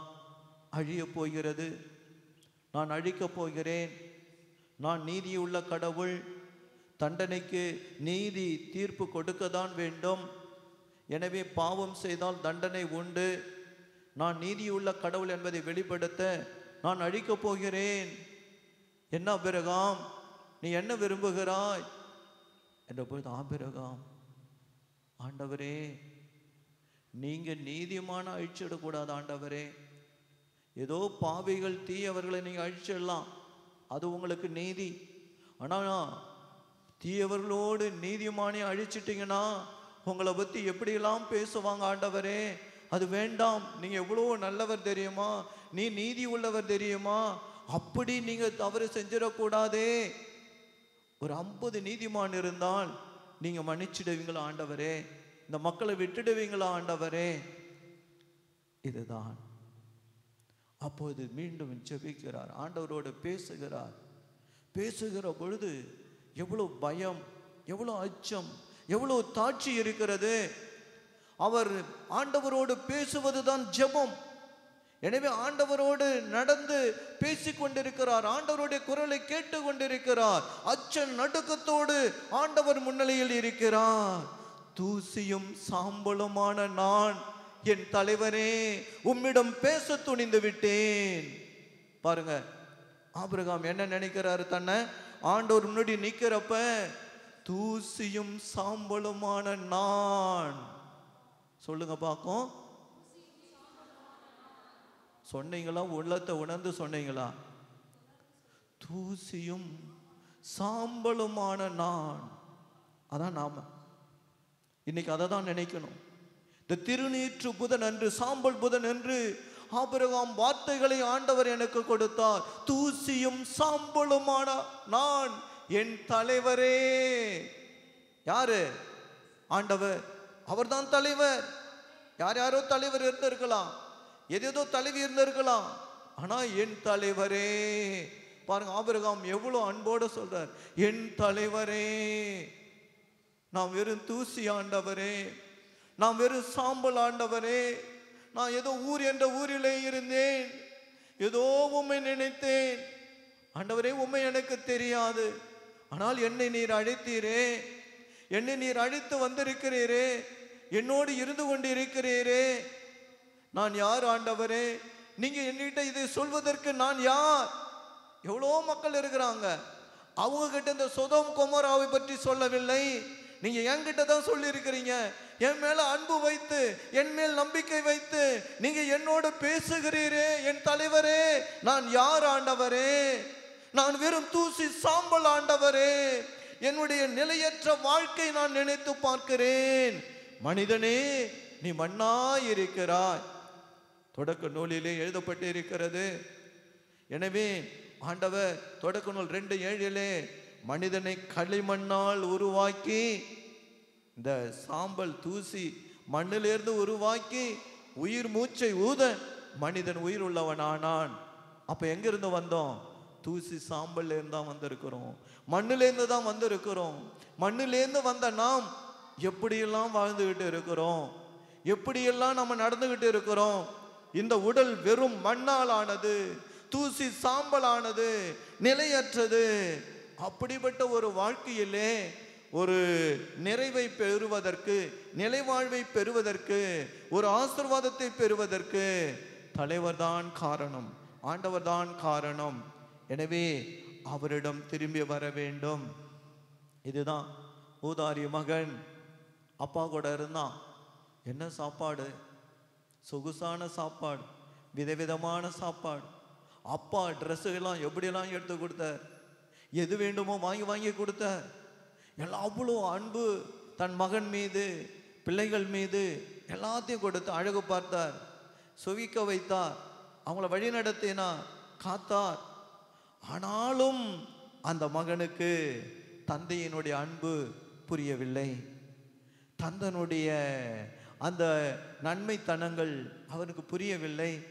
அழியப் போகிறது. நான் அழிக்கப் போகிறேன். நான் நீதியுள்ள கடவுள். தண்டனைக்கு நீதி தீர்ப்பு கொடுக்கத்தான் வேண்டும். எனவே பாவம் செய்தால் தண்டனை உண்டு. நான் நீதியுள்ள கடவுள் என்பதை வெளிப்படுத்த நான் அழிக்கப் போகிறேன். என்ன பிரகாம் நீ என்ன விரும்புகிறாய்? என்ற பொழுது ஆபிரகாம் ஆண்டவரே நீங்கள் நீதியமான அழிச்சிடக்கூடாது ஆண்டவரே. ஏதோ பாவிகள் தீயவர்களை நீங்கள் அழிச்சிடலாம். அது உங்களுக்கு நீதி. ஆனால் தீயவர்களோடு நீதிமானே அழிச்சிட்டிங்கன்னா உங்களை பற்றி எப்படியெல்லாம் பேசுவாங்க ஆண்டவரே? அது வேண்டாம். நீங்கள் எவ்வளோ நல்லவர் தெரியுமா? நீ நீதி உள்ளவர் தெரியுமா? அப்படி நீங்க தவறு செஞ்சிடக்கூடாதே. ஒரு ஐம்பது நீதிமான் இருந்தால் நீங்க மன்னிச்சிடுவீங்களா ஆண்டவரே? இந்த மக்களை விட்டுடுவீங்களா ஆண்டவரே? இதுதான். அப்போது மீண்டும் ஜெபிக்கிறார். ஆண்டவரோடு பேசுகிறார். பேசுகிற பொழுது எவ்வளவு பயம் எவ்வளவு அச்சம் எவ்வளவு தாட்சி இருக்கிறது. அவர் ஆண்டவரோடு பேசுவதுதான் ஜெபம். எனவே ஆண்டவரோடு நடந்து பேசிக்கொண்டிருக்கிறார். ஆண்டவருடைய குரலை கேட்டு கொண்டிருக்கிறார் அச்ச நடுக்கத்தோடு ஆண்டவர் முன்னிலையில் இருக்கிறார். தூசியும் சாம்பலுமான நான் என் தலைவரே உம்மிடம் பேச துணிந்து விட்டேன். பாருங்க ஆபிரகாம் என்ன நினைக்கிறாரு தன்னை? ஆண்டவர் முன்னாடி நிற்கிறப்ப தூசியும் சாம்பலுமான நான். சொல்லுங்க பார்க்கும். சொன்னீங்களா? உள்ளத்தை உணர்ந்து சொன்னீங்களா? தூசியும் சாம்பலுமான நான். அதான் நாம. இன்னைக்கு அதை தான் நினைக்கணும். இந்த திருநீற்று புதன் அன்று சாம்பல் புதன் என்று ஆபிரகாம் வார்த்தைகளை ஆண்டவர் எனக்கு கொடுத்தார். தூசியும் சாம்பலுமான நான். என் தலைவரே. யாரு? ஆண்டவர். அவர்தான் தலைவர். யார் யாரோ தலைவர் இருந்திருக்கலாம். எதேதோ தலைவி இருந்திருக்கலாம். ஆனால் என் தலைவரே பாருங்க ஆபிரகாம் எவ்வளோ அன்போடு சொல்றார். என் தலைவரே நான் வெறும் தூசி ஆண்டவரே நான் வெறும் சாம்பல் ஆண்டவரே நான் ஏதோ ஊர் என்ற ஊரிலே இருந்தேன் ஏதோ உண்மை நினைத்தேன். ஆண்டவரே உண்மை எனக்கு தெரியாது. ஆனால் என்னை நீர் அழைத்தீரே என்னை நீர் அழைத்து வந்திருக்கிறீரே என்னோடு இருந்து கொண்டு இருக்கிறீரே நான் யார் ஆண்டவரே? நீங்க என்கிட்ட இதை சொல்வதற்கு நான் யார்? எவ்வளோ மக்கள் இருக்கிறாங்க. அவங்க கிட்ட இந்த சொதம் கொமராவை பற்றி சொல்லவில்லை. நீங்க என்கிட்ட தான் சொல்லியிருக்கிறீங்க. என் மேல அன்பு வைத்து என் மேல் நம்பிக்கை வைத்து நீங்க என்னோட பேசுகிறீரே என் தலைவரே. நான் யார் ஆண்டவரே? நான் வெறும் தூசி சாம்பல் ஆண்டவரே. என்னுடைய நிலையற்ற வாழ்க்கை நான் நினைத்து பார்க்கிறேன். மனிதனே நீ மண்ணாய் இருக்கிறாய். தொடக்க நூலிலே எழுதப்பட்டு இருக்கிறது எனவே ஆண்டவர் தொடக்க நூல் ரெண்டு ஏழிலே மனிதனை களிமண்ணால் உருவாக்கி இந்த சாம்பல் தூசி மண்ணிலிருந்து உருவாக்கி உயிர் மூச்சை ஊத மனிதன் உயிர் உள்ளவனானான். அப்ப அப்போ இருந்து வந்தோம்? தூசி சாம்பல்லேருந்து தான் வந்திருக்கிறோம். மண்ணிலேருந்து தான் வந்திருக்கிறோம். மண்ணிலேருந்து வந்த நாம் எப்படியெல்லாம் வாழ்ந்துகிட்டு இருக்கிறோம்? எப்படியெல்லாம் நம்ம நடந்துகிட்டு இருக்கிறோம்? இந்த உடல் வெறும் மண்ணால் ஆனது தூசி சாம்பலானது நிலையற்றது. அப்படிப்பட்ட ஒரு வாழ்க்கையிலே ஒரு நிறைவை பெறுவதற்கு நிலைவாழ்வை பெறுவதற்கு ஒரு ஆசிர்வாதத்தை பெறுவதற்கு தலைவர்தான் காரணம் ஆண்டவர்தான் காரணம். எனவே அவரிடம் திரும்பி வர வேண்டும். இதுதான் ஊதாரி மகன் அப்பா கூட இருந்தான். என்ன சாப்பாடு? சொகுசான சாப்பாடு விதவிதமான சாப்பாடு. அப்பா ட்ரெஸ்ஸுகள்லாம் எப்படியெல்லாம் எடுத்து கொடுத்தார்? எது வேண்டுமோ வாங்கி வாங்கி கொடுத்தார். எல்லாம் அவ்வளோ அன்பு தன் மகன் மீது பிள்ளைகள் மீது எல்லாத்தையும் கொடுத்து அழகு பார்த்தார் சுவிக்க வைத்தார் அவங்கள வழி நடத்தினார் காத்தார். ஆனாலும் அந்த மகனுக்கு தந்தையினுடைய அன்பு புரியவில்லை. தந்தனுடைய அந்த நன்மைத்தனங்கள் அவனுக்கு புரியவில்லை.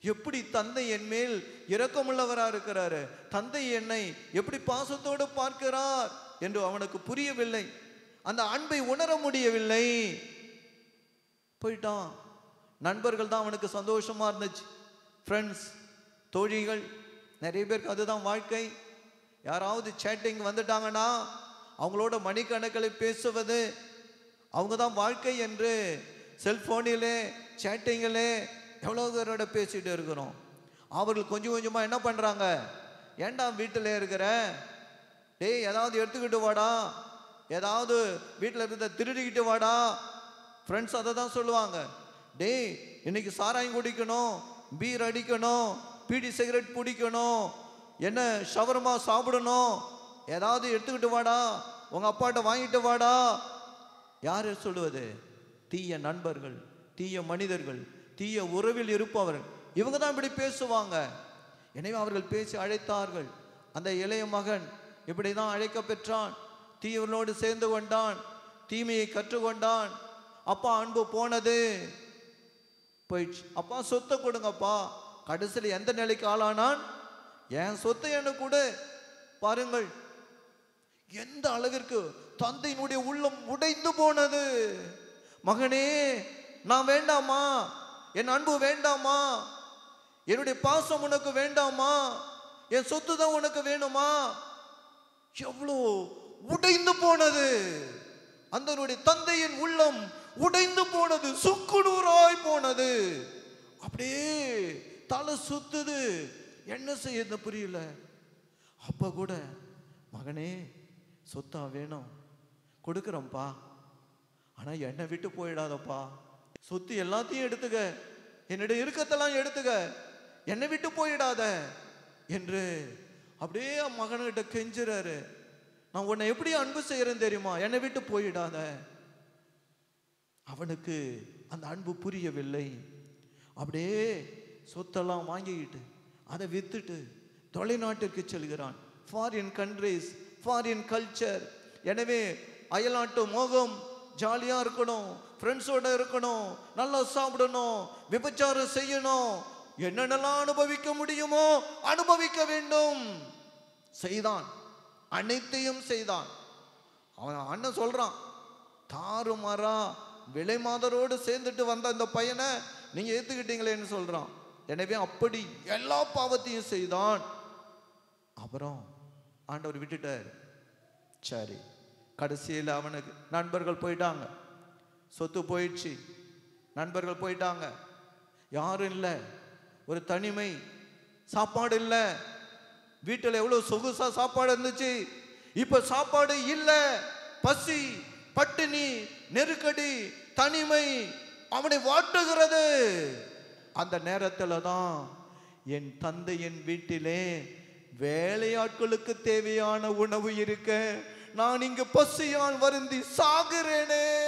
எப்படி தந்தை என் மேல் இரக்கமுள்ளவராக இருக்கிறாரு? தந்தை என்னை எப்படி பாசத்தோடு பார்க்கிறார் என்று அவனுக்கு புரியவில்லை. அந்த அன்பை உணர முடியவில்லை. போயிட்டான். நண்பர்கள் தான் அவனுக்கு சந்தோஷமா இருந்துச்சு. ஃப்ரெண்ட்ஸ் தோழிகள் நிறைய பேருக்கு அதுதான் வாழ்க்கை. யாராவது சேட்டிங் வந்துட்டாங்கன்னா அவங்களோட மணிக்கணக்கில் பேசுவது அவங்க தான் வாழ்க்கை என்று செல்ஃபோனிலே சேட்டிங்கிலே எவ்வளோ பேரோட பேசிகிட்டு இருக்கிறோம். அவர்கள் கொஞ்சம் கொஞ்சமாக என்ன பண்ணுறாங்க ஏன்டா வீட்டில் இருக்கிற? டேய் ஏதாவது எடுத்துக்கிட்டு வாடா. ஏதாவது வீட்டில் இருந்த திருடிக்கிட்டு வாடா. ஃப்ரெண்ட்ஸ் அதை தான் சொல்லுவாங்க. டேய் இன்னைக்கு சாராயம் குடிக்கணும் பீர் அடிக்கணும் பீடி சிகரெட் பிடிக்கணும் என்ன ஷவர்மா சாப்பிடணும். ஏதாவது எடுத்துக்கிட்டு வாடா. உங்கள் அப்பாட்ட வாங்கிட்டு வாடா. யார் சொல்லுவது? தீய நண்பர்கள் தீய மனிதர்கள் தீய உறவில் இருப்பவர்கள். இவங்க தான் இப்படி பேசுவாங்க. எனவே அவர்கள் பேசி அழைத்தார்கள். அந்த இளைய மகன் இப்படி தான் அழைக்க பெற்றான். தீயவர்களோடு சேர்ந்து கொண்டான். தீமையை கற்றுக்கொண்டான். அப்பா அன்பு போனது. போயிடுச்சு. அப்பா சொத்தை கொடுங்கப்பா. கடைசியில் எந்த நிலைக்கு ஆளானான்? என் சொத்தை எனக்கு கொடு. பாருங்கள். எந்த அளவிற்கு தந்தையினுடைய உள்ளம் உடைந்து போனது. மகனே நான் வேண்டாமா? என் அன்பு வேண்டாமா? என்னுடைய பாசம் உனக்கு வேண்டாமா? என் சொத்து தான் உனக்கு வேணுமா? எவ்வளோ உடைந்து போனது. அந்தனுடைய தந்தையின் உள்ளம் உடைந்து போனது சுக்குநூறாய் போனது. அப்படியே தலை சுத்துது. என்ன செய்யுது புரியல? அப்போ கூட மகனே சொத்தா வேணும். கொடுக்குறோம்ப்பா. ஆனால் என்னை விட்டு போயிடாதப்பா. சொத்து எல்லாத்தையும் எடுத்துக்க. என்னுடைய இருக்கத்தெல்லாம் எடுத்துக்க. என்னை விட்டு போயிடாத என்று அப்படியே மகன்கிட்ட கெஞ்சுறாரு. நான் உன்னை எப்படி அன்பு செய்கிறேன்னு தெரியுமா? என்னை விட்டு போயிடாத. அவனுக்கு அந்த அன்பு புரியவில்லை. அப்படியே சொத்தெல்லாம் வாங்கிக்கிட்டு அதை விற்றுட்டு தொலைநாட்டிற்கு செல்கிறான். ஃபாரின் கண்ட்ரிஸ் ஃபாரின் கல்ச்சர் எனவே அயல்நாட்டு மோகம் ஜாலியாக இருக்கணும் ஃப்ரெண்ட்ஸோட இருக்கணும் நல்லா சாப்பிடணும் விபச்சாரம் செய்யணும். என்னென்னலாம் அனுபவிக்க முடியுமோ அனுபவிக்க வேண்டும். செய்தான். அனைத்தையும் செய்தான். அவன் அண்ணன் சொல்கிறான் தாறுமாறா விலை மாதரோடு சேர்ந்துட்டு வந்த அந்த பையனை நீங்கள் ஏற்றுக்கிட்டீங்களேன்னு சொல்கிறான் எனவே அப்படி எல்லா பாவத்தையும் செய்தான். அப்புறம் ஆண்டவர் விட்டுட்டார். சரி. கடைசியில் அவனுக்கு நண்பர்கள் போயிட்டாங்க. சொத்து போயிடுச்சு. நண்பர்கள் போயிட்டாங்க. யாரும் இல்லை. ஒரு தனிமை. சாப்பாடு இல்லை. வீட்டில் எவ்வளோ சொகுசா சாப்பாடு இருந்துச்சு. இப்போ சாப்பாடு இல்லை. பசி பட்டினி நெருக்கடி தனிமை அவனை வாட்டுகிறது. அந்த நேரத்தில் தான் என் தந்தையின் வீட்டிலே வேலையாட்களுக்கு தேவையான உணவு இருக்க நான் இங்கு பசியான் வருந்தி சாகுறேனே.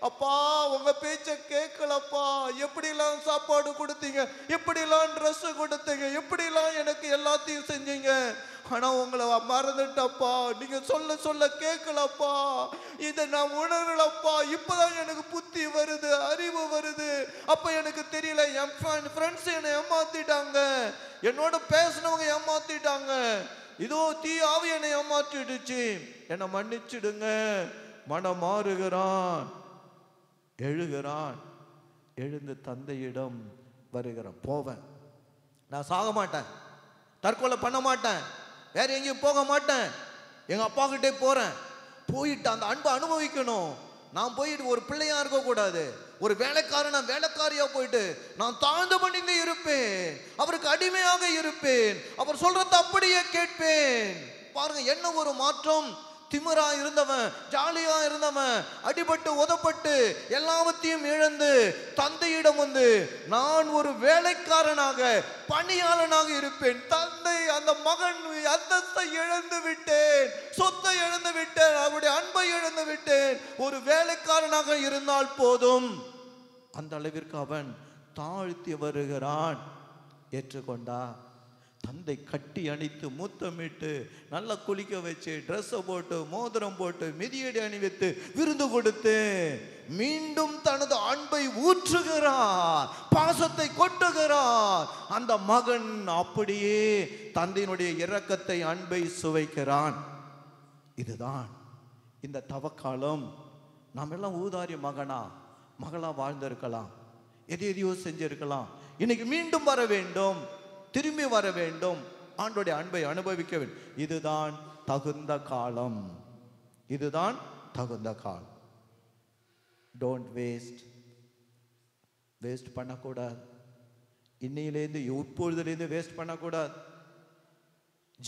அப்பா உங்க பேச்ச கேட்கலப்பா. எப்படிலாம் சாப்பாடு கொடுத்தீங்க? எப்படிலாம் ட்ரெஸ் கொடுத்தீங்க? எப்படிலாம் எனக்கு எல்லாத்தையும் செஞ்சீங்க? ஆனா உங்களை மறந்துட்டப்பா. நீங்க சொல்ல சொல்ல கேட்கலப்பா. இதை நான் உணரலப்பா. இப்பதான் எனக்கு புத்தி வருது அறிவு வருது. அப்ப எனக்கு தெரியல என் ஃப்ரெண்ட்ஸ் என்னை ஏமாத்திட்டாங்க. என்னோட பேசினவங்க ஏமாத்திட்டாங்க. இதோ தீ ஆவி என்னை ஏமாற்றிடுச்சு. என்னை மன்னிச்சிடுங்க. மனம் மாறுகிறான் எழுகிறான். எழுந்து தந்தையிடம் வருகிறான். போவேன். நான் சாக மாட்டேன். தற்கொலை பண்ண மாட்டேன். வேற எங்கேயும் போக மாட்டேன். எங்கள் அப்பா கிட்டே போகிறேன் போயிட்டு அந்த அன்பை அனுபவிக்கணும். நான் போயிட்டு ஒரு பிள்ளையாக இருக்கக்கூடாது. ஒரு வேலைக்காரனா வேலைக்காரியா போயிட்டு நான் தாழ்ந்து பணிந்து இருப்பேன் அவருக்கு அடிமையாக இருப்பேன் அவர் சொல்றத அப்படியே கேட்பேன். பாருங்க என்ன ஒரு மாற்றம்? திமிரா இருந்தவன் ஜாலியா இருந்தவன் அடிபட்டு உதப்பட்டு எல்லாவற்றையும் இழந்து தந்தையிடம் வந்து நான் ஒரு வேலைக்காரனாக பணியாளனாக இருப்பேன். தந்தை அந்த மகன் அந்தஸ்தை இழந்து விட்டேன் சொத்தை இழந்து விட்டேன் அவருடைய அன்பை இழந்து விட்டேன். ஒரு வேலைக்காரனாக இருந்தால் போதும். அந்த அளவிற்கு அவன் தாழ்த்தி வருகிறான். ஏற்றுக்கொண்டா? தந்தை கட்டி அணித்து மூத்தமிட்டு நல்லா குளிக்க வச்சு ட்ரெஸ்ஸை போட்டு மோதிரம் போட்டு மிதியடி அணிவித்து விருந்து கொடுத்து மீண்டும் தனது அன்பை ஊற்றுகிறார் பாசத்தை கொட்டுகிறார். அந்த மகன் அப்படியே தந்தையினுடைய இரக்கத்தை அன்பை சுவைக்கிறான். இதுதான் இந்த தவக்காலம். நாம் எல்லாம் ஊதாரி மகனா? மகளாக வாழ்ந்திருக்கலாம். எது எதையோ செஞ்சிருக்கலாம். இன்னைக்கு மீண்டும் வர வேண்டும். திரும்பி வர வேண்டும். ஆண்டோடைய அன்பை அனுபவிக்க வேண்டும். இதுதான் தகுந்த காலம். இதுதான் தகுந்த காலம். டோன்ட் வேஸ்ட் வேஸ்ட் பண்ணக்கூடாது. இன்னையிலேருந்து இப்பொழுதுலேருந்து வேஸ்ட் பண்ணக்கூடாது.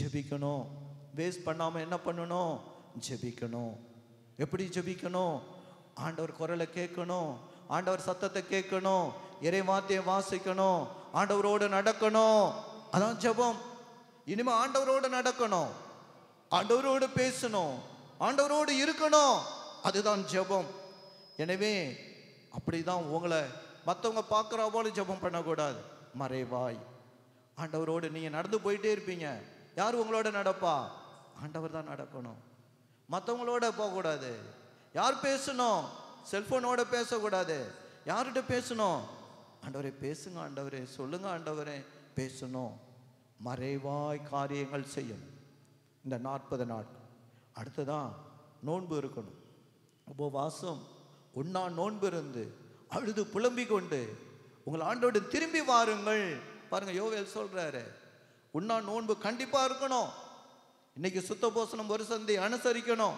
ஜெபிக்கணும். வேஸ்ட் பண்ணாமல் என்ன பண்ணணும்? ஜெபிக்கணும். எப்படி ஜெபிக்கணும்? ஆண்டவர் குரலை கேட்கணும் ஆண்டவர் சத்தத்தை கேட்கணும் இறை வார்த்தையை வாசிக்கணும் ஆண்டவரோடு நடக்கணும். அதான் ஜபம். இனிமே ஆண்டவரோடு நடக்கணும். ஆண்டவரோடு பேசணும். ஆண்டவரோடு இருக்கணும். அதுதான் ஜெபம். எனவே அப்படிதான் உங்களை மற்றவங்க பார்க்குற போல ஜெபம் பண்ணக்கூடாது. மறைவாய். ஆண்டவரோடு நீங்கள் நடந்து போயிட்டே இருப்பீங்க. யார் உங்களோட நடப்பா? ஆண்டவர் தான் நடக்கணும். மற்றவங்களோட போகக்கூடாது. யார் பேசணும்? செல்போனோட பேசக்கூடாது. யார்கிட்ட பேசணும்? ஆண்டவரே பேசுங்க ஆண்டவரே சொல்லுங்க ஆண்டவரே பேசணும். மறைவாய் காரியங்கள் செய்யும். இந்த நாற்பது நாட்கள் அடுத்ததான் நோன்பு இருக்கணும். உபவாசம். உண்ணா நோன்பு இருந்து அழுது புலம்பிக் கொண்டு உங்கள் ஆண்டோடு திரும்பி வாருங்கள். பாருங்க யோவேல் சொல்றாரு. உண்ணா நோன்பு கண்டிப்பா இருக்கணும். இன்னைக்கு சுத்த போசனம் ஒரு சந்தி அனுசரிக்கணும்.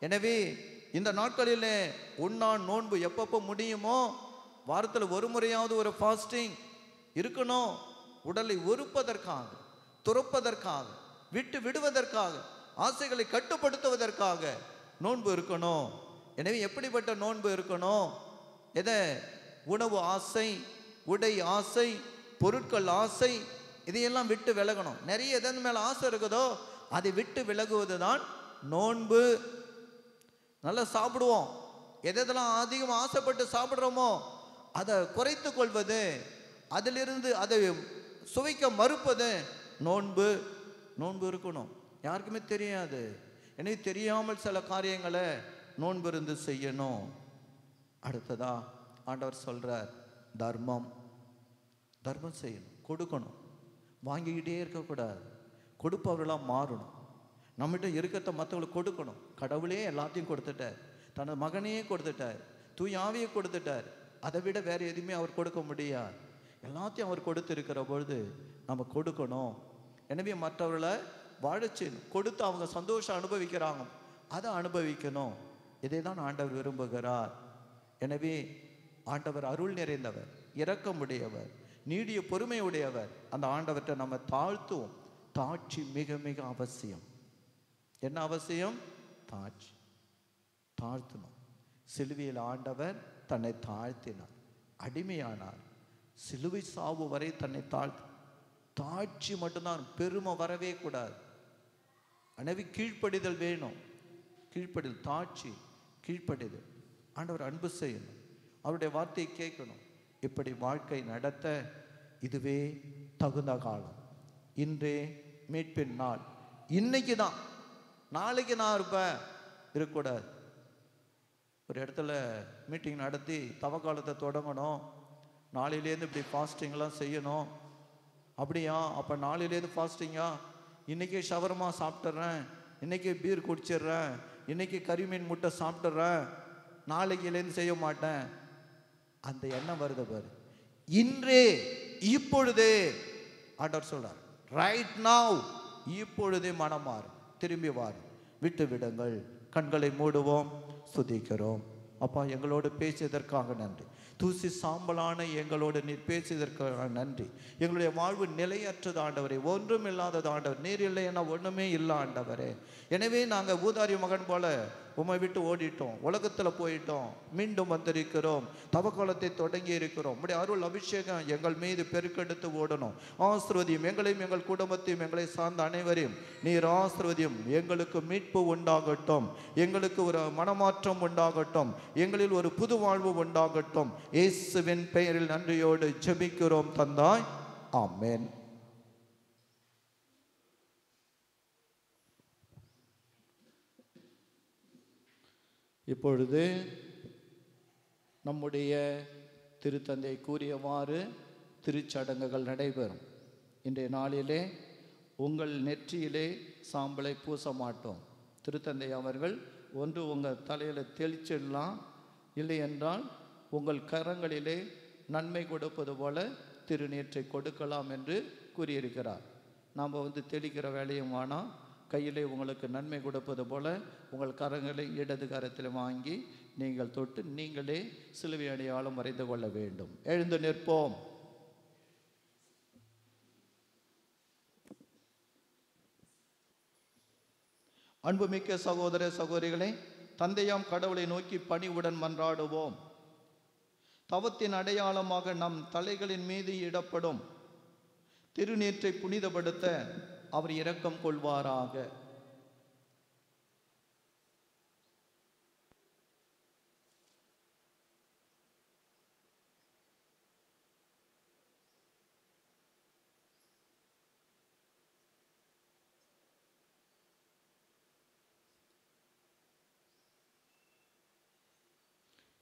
எனவே இந்த நாட்களிலே உண்ணா நோன்பு எப்பப்போ முடியுமோ வாரத்தில் ஒரு முறையாவது ஒரு ஃபாஸ்டிங் இருக்கணும். உடலை ஒருப்பதற்காக துறப்பதற்காக விட்டு விடுவதற்காக ஆசைகளை கட்டுப்படுத்துவதற்காக நோன்பு இருக்கணும். எனவே எப்படிப்பட்ட நோன்பு இருக்கணும்? எதை? உணவு ஆசை உடை ஆசை பொருட்கள் ஆசை இதையெல்லாம் விட்டு விலகணும். நிறைய எதன் மேலே ஆசை இருக்குதோ அதை விட்டு விலகுவது தான் நோன்பு. நல்லா சாப்பிடுவோம். எதெல்லாம் அதிகம் ஆசைப்பட்டு சாப்பிட்றோமோ அதை குறைத்து கொள்வது அதிலிருந்து அதை சுவைக்க மறுப்பது நோன்பு நோன்பு இருக்கணும். யாருக்குமே தெரியாது. எனக்கு தெரியாமல் சில காரியங்களை நோன்பு இருந்து செய்யணும். அடுத்ததா ஆண்டவர் சொல்கிறார் தர்மம். தர்மம் செய்யணும் கொடுக்கணும். வாங்கிக்கிட்டே இருக்கக்கூடாது. கொடுப்பவர்களாக மாறணும். நம்மகிட்ட இருக்கிறத மற்றவங்களுக்கு கொடுக்கணும். கடவுளே எல்லாத்தையும் கொடுத்துட்டார். தனது மகனையே கொடுத்துட்டார். தூயாவையே கொடுத்துட்டார். அதை விட வேற எதுவுமே அவர் கொடுக்க முடியாது. எல்லாத்தையும் அவர் கொடுத்துருக்கிற பொழுது நம்ம கொடுக்கணும். எனவே மற்றவர்களை வாழச்சு கொடுத்து அவங்க சந்தோஷம் அனுபவிக்கிறாங்க. அதை அனுபவிக்கணும். இதை தான் ஆண்டவர் விரும்புகிறார். எனவே ஆண்டவர் அருள் நிறைந்தவர் இரக்கமுடையவர் நீடிய பொறுமையுடையவர். அந்த ஆண்டவர்கிட்ட நம்ம தாழ்த்துவோம். தாட்சி மிக மிக அவசியம். என்ன அவசியம்? தாழ்ச்சி. தாழ்த்தணும். சிலுவையில் ஆண்டவர் தன்னை தாழ்த்தினார். அடிமையானார். சிலுவை சாவு வரை தன்னை தாழ்த்து தாழ்ச்சி மட்டும்தான். பெருமை வரவே கூடாது. எனவே கீழ்ப்படிதல் வேணும். கீழ்ப்படிதல் தாழ்ச்சி கீழ்ப்படிதல். ஆண்டவர் அன்பு செய்யணும். அவருடைய வார்த்தையை கேட்கணும். இப்படி வாழ்க்கை நடத்த இதுவே தகுந்த காலம். இன்றே மீட்பின் நாள். இன்னைக்கு தான் நாளைக்கு நான் இருப்பேன். இருக்கக்கூடாது. ஒரு இடத்துல மீட்டிங் நடத்தி தவக்காலத்தை தொடங்கணும். நாளையிலேருந்து இப்படி ஃபாஸ்டிங்லாம் செய்யணும். அப்படியா? அப்போ நாளையிலேருந்து ஃபாஸ்டிங்கா இன்றைக்கி ஷவர்மா சாப்பிட்றேன் இன்னைக்கே பீர் குடிச்சிடுறேன். இன்னைக்கு கறிமீன் முட்டை சாப்பிட்றேன் நாளைக்குலேருந்து செய்ய மாட்டேன். அந்த எண்ணம் வருது பாரு. இன்றே இப்பொழுதே ஆண்டவர் சொல்கிறார் ரைட் நாவ் இப்பொழுதே மனம் மாறும் திரும்பி வாரு. விட்டு விடுங்கள். கண்களை மூடுவோம். சுதிக்கிறோம். அப்பா எங்களோடு பேசியதற்காக நன்றி. தூசி சாம்பலான எங்களோடு நீர் பேசியதற்காக நன்றி. எங்களுடைய வாழ்வு நிலையற்றது ஆண்டவரே. ஒன்றும் இல்லாதது ஆண்டவர். நீர் இல்லைன்னா ஒன்றுமே இல்லை ஆண்டவரே. எனவே நாங்கள் ஊதாரி மகன் போல உமை விட்டு ஓடிட்டோம். உலகத்தில் போயிட்டோம். மீண்டும் வந்திருக்கிறோம். தவக்கோலத்தை தொடங்கி இருக்கிறோம். உடைய அருள் அபிஷேகம் எங்கள் மீது பெருக்கெடுத்து ஓடணும். ஆசிர்வதியும் எங்களையும் எங்கள் குடும்பத்தையும் எங்களை சார்ந்த அனைவரையும் நீர் ஆசிர்வதியும். எங்களுக்கு மீட்பு உண்டாகட்டும். எங்களுக்கு ஒரு மனமாற்றம் உண்டாகட்டும். எங்களில் ஒரு புது வாழ்வு உண்டாகட்டும். இயேசுவின் பெயரில் நன்றியோடு ஜெபிக்கிறோம் தந்தாய். ஆமேன். இப்பொழுது நம்முடைய திருத்தந்தை கூறியவாறு திருச்சடங்குகள் நடைபெறும். இன்றைய நாளிலே உங்கள் நெற்றியிலே சாம்பலை பூச மாட்டோம். திருத்தந்தை அவர்கள் ஒன்று உங்கள் தலையில் தெளிச்சிடலாம். இல்லை என்றால் உங்கள் கரங்களிலே நன்மை கொடுப்பது போல திருநீற்றை கொடுக்கலாம் என்று கூறியிருக்கிறார். நாம் வந்து தெளிக்கிற வேலையும் வேணாம். கையிலே உங்களுக்கு நன்மை கொடுப்பது போல உங்கள் கரங்களை இடது கரத்தில் வாங்கி நீங்கள் தொட்டு நீங்களே சிலுவை அடையாளம் வரைந்து கொள்ள வேண்டும். எழுந்து நிற்போம். அன்புமிக்க சகோதர சகோதரிகளை தந்தையாம் கடவுளை நோக்கி பணிவுடன் மன்றாடுவோம். தவத்தின் அடையாளமாக நம் தலைகளின் மீது இடப்படும் திருநீற்றை புனிதப்படுத்த அவர் இரக்கம் கொள்வாராக.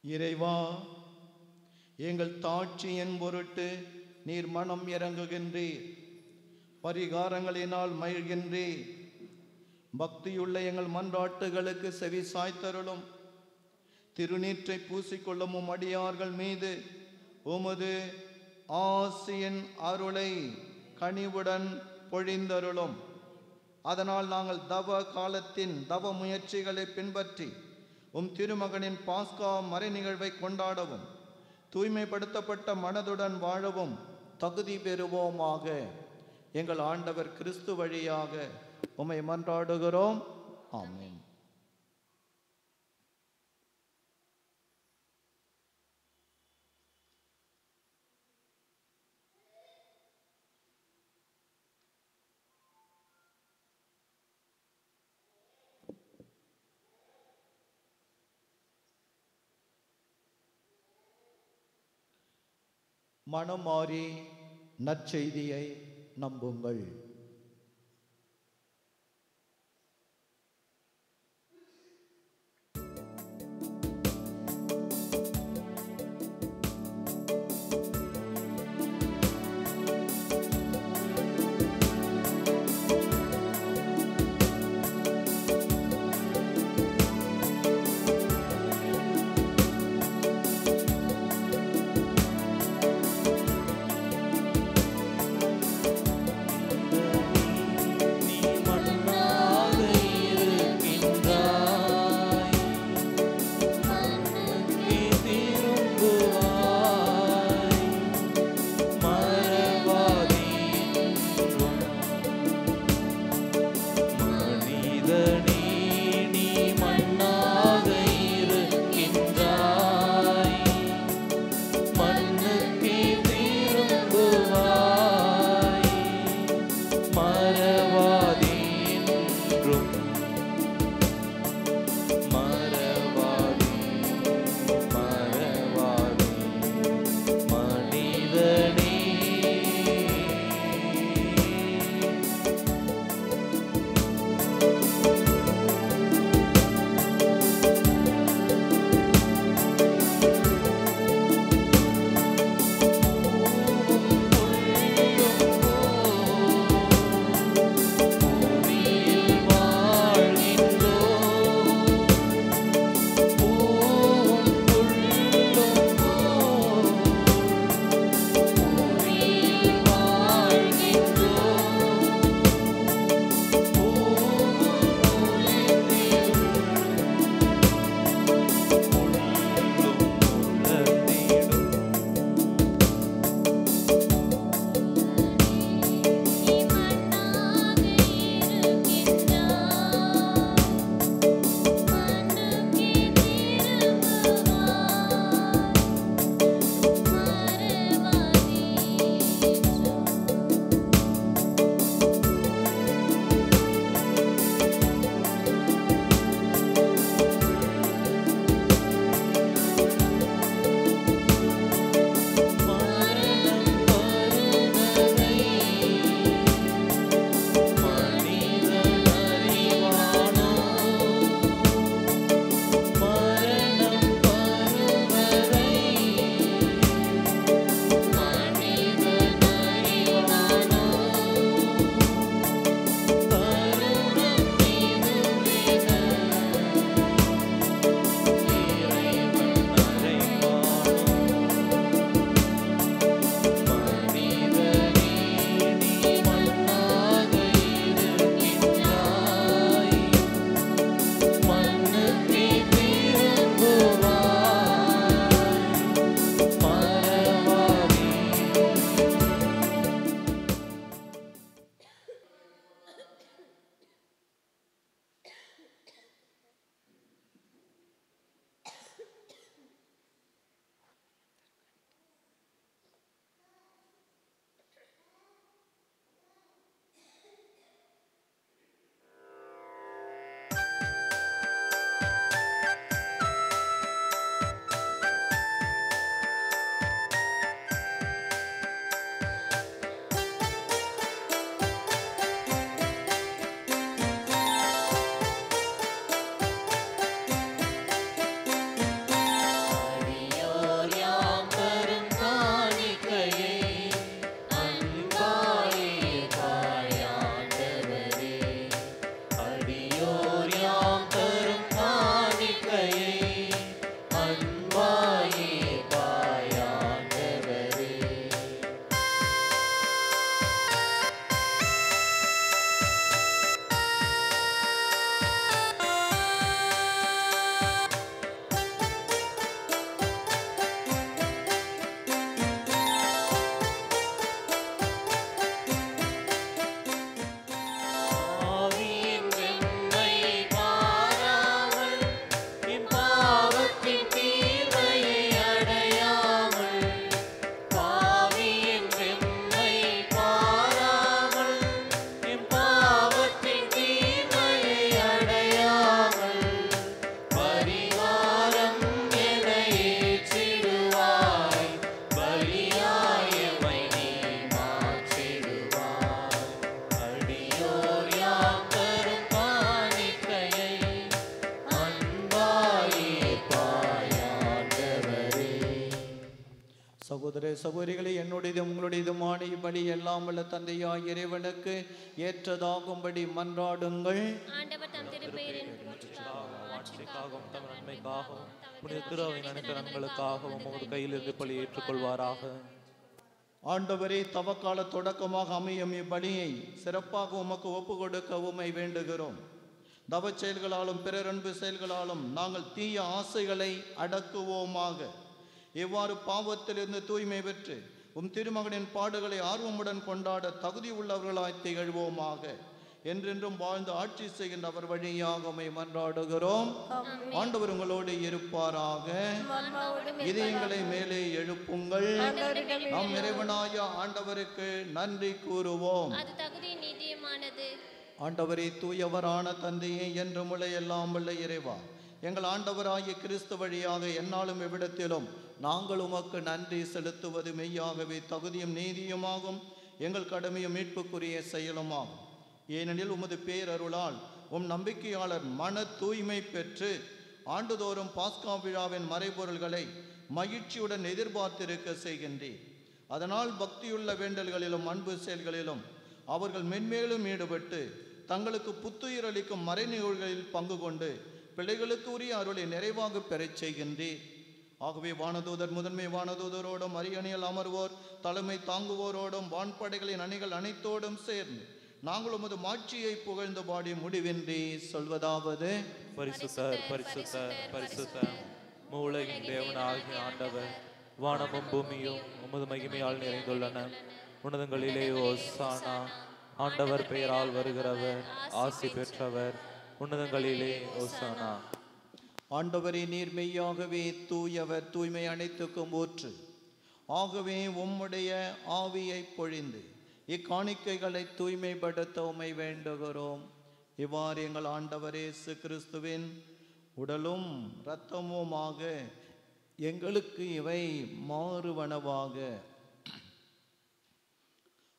இறைவா எங்கள் தாட்சியின் பொருட்டு நீர் மனம் இறங்குகின்றீர். பரிகாரங்களினால் மகிழ்கின்றீர் பக்தியுள்ள எங்கள் மன்றாட்டுகளுக்கு செவி சாய்த்தருளும். திருநீற்றை பூசிக்கொள்ளும் அடியார்கள் மீது உமது ஆசியின் அருளை கனிவுடன் பொழிந்தருளும். அதனால் நாங்கள் தவ காலத்தின் தவ முயற்சிகளை பின்பற்றி உம் திருமகனின் பாஸ்கா மறை நிகழ்வை கொண்டாடவும் தூய்மைப்படுத்தப்பட்ட மனதுடன் வாழவும் தகுதி பெறுவோமாக. எங்கள் ஆண்டவர் கிறிஸ்து வழியாக உம்மை மன்றாடுகிறோம். ஆமீன். மனம் மாறி நற்செய்தியை நம்புங்கள். எல்லாம் உள்ள தந்தையாய் இறைவனுக்கு ஏற்றதாகும்படி மன்றாடுங்கள். ஆண்டவர் தவக்கால தொடக்கமாக அமையும் இப்பலியை சிறப்பாக உமக்கு ஒப்பு கொடுக்க உமை வேண்டுகிறோம். தவ செயல்களாலும் பிறரன்பு செயல்களாலும் நாங்கள் தீய ஆசைகளை அடக்குவோமாக. இவ்வாறு பாவத்திலிருந்து தூய்மை பெற்று உம் திருமகனின் பாடுகளை ஆர்வமுடன் கொண்டாட தகுதி உள்ளவர்களாய் திகழ்வோமாக. என்றென்றும் வாழ்ந்து ஆட்சி செய்கின்ற அவர் வழியாக மன்றாடுகிறோம். ஆண்டவர் உங்களோடு இருப்பாராக. இதயங்களை மேலே எழுப்புங்கள். நம் இறைவனாய ஆண்டவருக்கு நன்றி கூறுவோம். ஆண்டவரே தூயவரான தந்தையே என்று முளையெல்லாம் உள்ள இறைவா. எங்கள் ஆண்டவராகிய கிறிஸ்து வழியாக என்னாலும் எவ்விடத்திலும் நாங்கள் உமக்கு நன்றி செலுத்துவது மெய்யாகவே தகுதியும் நீதியுமாகும். எங்கள் கடமையும் மீட்புக்குரிய செயலுமாகும். ஏனெனில் உமது பேரருளால் உம் நம்பிக்கையாளர் மன தூய்மை பெற்று ஆண்டுதோறும் பாஸ்கா விழாவின் மறைபொருள்களை மகிழ்ச்சியுடன் எதிர்பார்த்திருக்க செய்கின்றீர். அதனால் பக்தியுள்ள வேண்டல்களிலும் அன்பு செயல்களிலும் அவர்கள் மென்மேலும் ஈடுபட்டு தங்களுக்கு புத்துயிர் அளிக்கும் மறைநிகழ்வுகளில் பங்கு கொண்டு பிள்ளைகளுக்கு உரிய அருளை நிறைவாக பெறச் செய்கின்றீர் ஆகவே வானதூதர் முதன்மை வானதூதரோடும் அரியணையில் அமர்வோர் தலைமை தாங்குவோரோடும் வான்படைகளின் அணிகள் அனைத்தோடும் சேர்ந்து நாங்கள் உமது மாட்சியை புகழ்ந்து பாடி முடிவின்றி சொல்வதாவது. பரிசுத்தர் பரிசுத்தர் பரிசுத்தர் மூளையின் தேவனாகிய ஆண்டவர் வானமும் பூமியும் உமது மகிமையால் நிறைந்துள்ளன. உனதங்களிலே ஓசானா ஆண்டவர் பெயரால் வருகிறவர் ஆசி பெற்றவர். உன்னதங்களிலே ஓசானா. ஆண்டவரே நீர் மெய்யாகவே தூயவர் தூய்மை அனைத்துக்கும் ஊற்று ஆகவே உம்முடைய ஆவியை பொழிந்து இக்காணிக்கைகளை தூய்மைப்படுத்த உமை வேண்டுகிறோம். இவ்வாறு எங்கள் ஆண்டவர் இயேசு கிறிஸ்துவின் உடலும் இரத்தமுமாக எங்களுக்கு இவை மாறுவனவாக.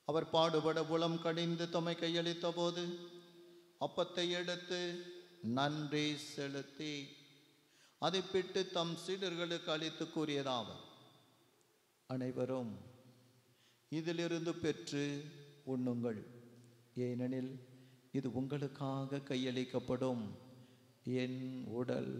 அவர் பாடுபட புலம் கடிந்து தம்மை கையளித்த போது அப்பத்தை எடுத்து நன்றி செலுத்தி அதை பிட்டு தம் சீடர்களுக்கு அளித்து கூறியதாவர் அனைவரும் இதிலிருந்து பெற்று உண்ணுங்கள். ஏனெனில் இது உங்களுக்காக கையளிக்கப்படும் என் உடல்.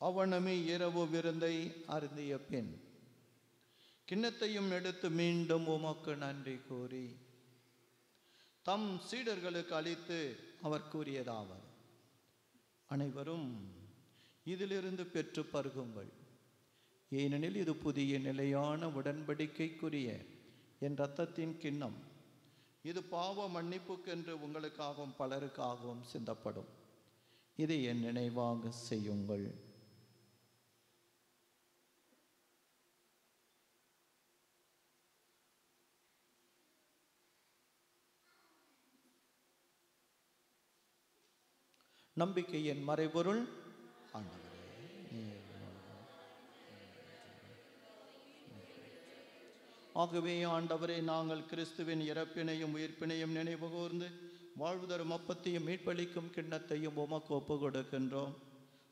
அவனமே இரவு விருந்தை அருந்திய பின் கிண்ணத்தையும் எடுத்து மீண்டும் உமக்கு நன்றி கூறி தம் சீடர்களுக்கு அளித்து அவர் கூறியதாவது. அனைவரும் இதிலிருந்து பெற்று பருகுங்கள். ஏனெனில் இது புதிய நிலையான உடன்படிக்கைக்குரிய என் ரத்தத்தின் கிண்ணம். இது பாவ மன்னிப்புக்கென்று உங்களுக்காகவும் பலருக்காகவும் சிந்தப்படும். இதை என் நினைவாக செய்யுங்கள். நம்பிக்கையின் மறைபொருள் ஆண்டவரே. ஆகவே ஆண்டவரே நாங்கள் கிறிஸ்துவின் இறப்பினையும் உயிர்ப்பினையும் நினைவு கூர்ந்து வாழ்வு தரும் அப்பத்தையும் மீட்பளிக்கும் கிண்ணத்தையும் உமக்கு ஒப்பு கொடுக்கின்றோம்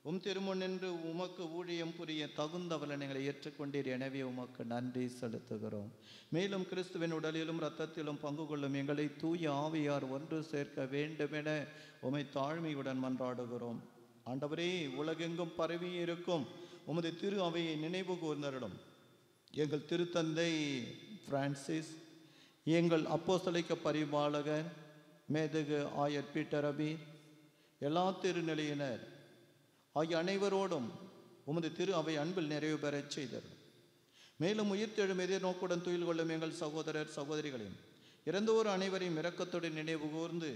உம் திருமுன் என்று உமக்கு ஊழியம் புரிய தகுந்த வல்லனைகளை ஏற்றுக்கொண்டீர். எனவே உமக்கு நன்றி செலுத்துகிறோம். மேலும் கிறிஸ்துவின் உடலிலும் இரத்தத்திலும் பங்கு கொள்ளும் எங்களை தூய ஆவியார் ஒன்று சேர்க்க வேண்டுமென உமை தாழ்மையுடன் மன்றாடுகிறோம். ஆண்டவரே உலகெங்கும் பரவி இருக்கும். உமது திரு அவையை நினைவு கூர்ந்தரிடம் எங்கள் திருத்தந்தை பிரான்சிஸ் எங்கள் அப்போசலைக்க பரிபாலகர் மேதகு ஆயர் பீட்டரபி எல்லா திருநிலையினர் ஆகிய அனைவரோடும் உமது திரு அவை அன்பில் நிறைவு பெறச் செய்தர் மேலும் உயிர்த்தெழும் எதிர்நோக்குடன் துயில் கொள்ளும் எங்கள் சகோதரர் சகோதரிகளையும் இறந்தோர் அனைவரையும் இரக்கத்துடன் நினைவு கூர்ந்து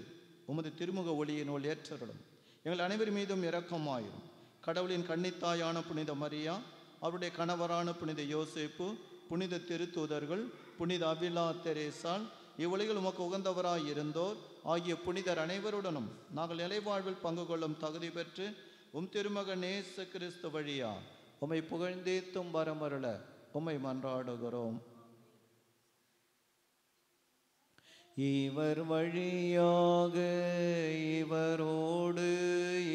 உமது திருமுக ஒளியினுள் ஏற்றருடும் எங்கள் அனைவர் மீதும் இரக்கமாயிரும். கடவுளின் கன்னித்தாயான புனித மரியா அவருடைய கணவரான புனித யோசேப்பு புனித திருத்தூதர்கள் புனித அபிலா தெரேசால் இவ்வுலகில் உமக்கு உகந்தவராய் இருந்தோர் ஆகிய புனிதர் அனைவருடனும் நாங்கள் நிலைவாழ்வில் பங்கு கொள்ளும் தகுதி பெற்று உம் திருமக நேச கிறிஸ்து வழியா உம்மை புகழ்ந்தேத்தும் வரமருள உம்மை மன்றாடுகிறோம். இவர் வழியாக இவரோடு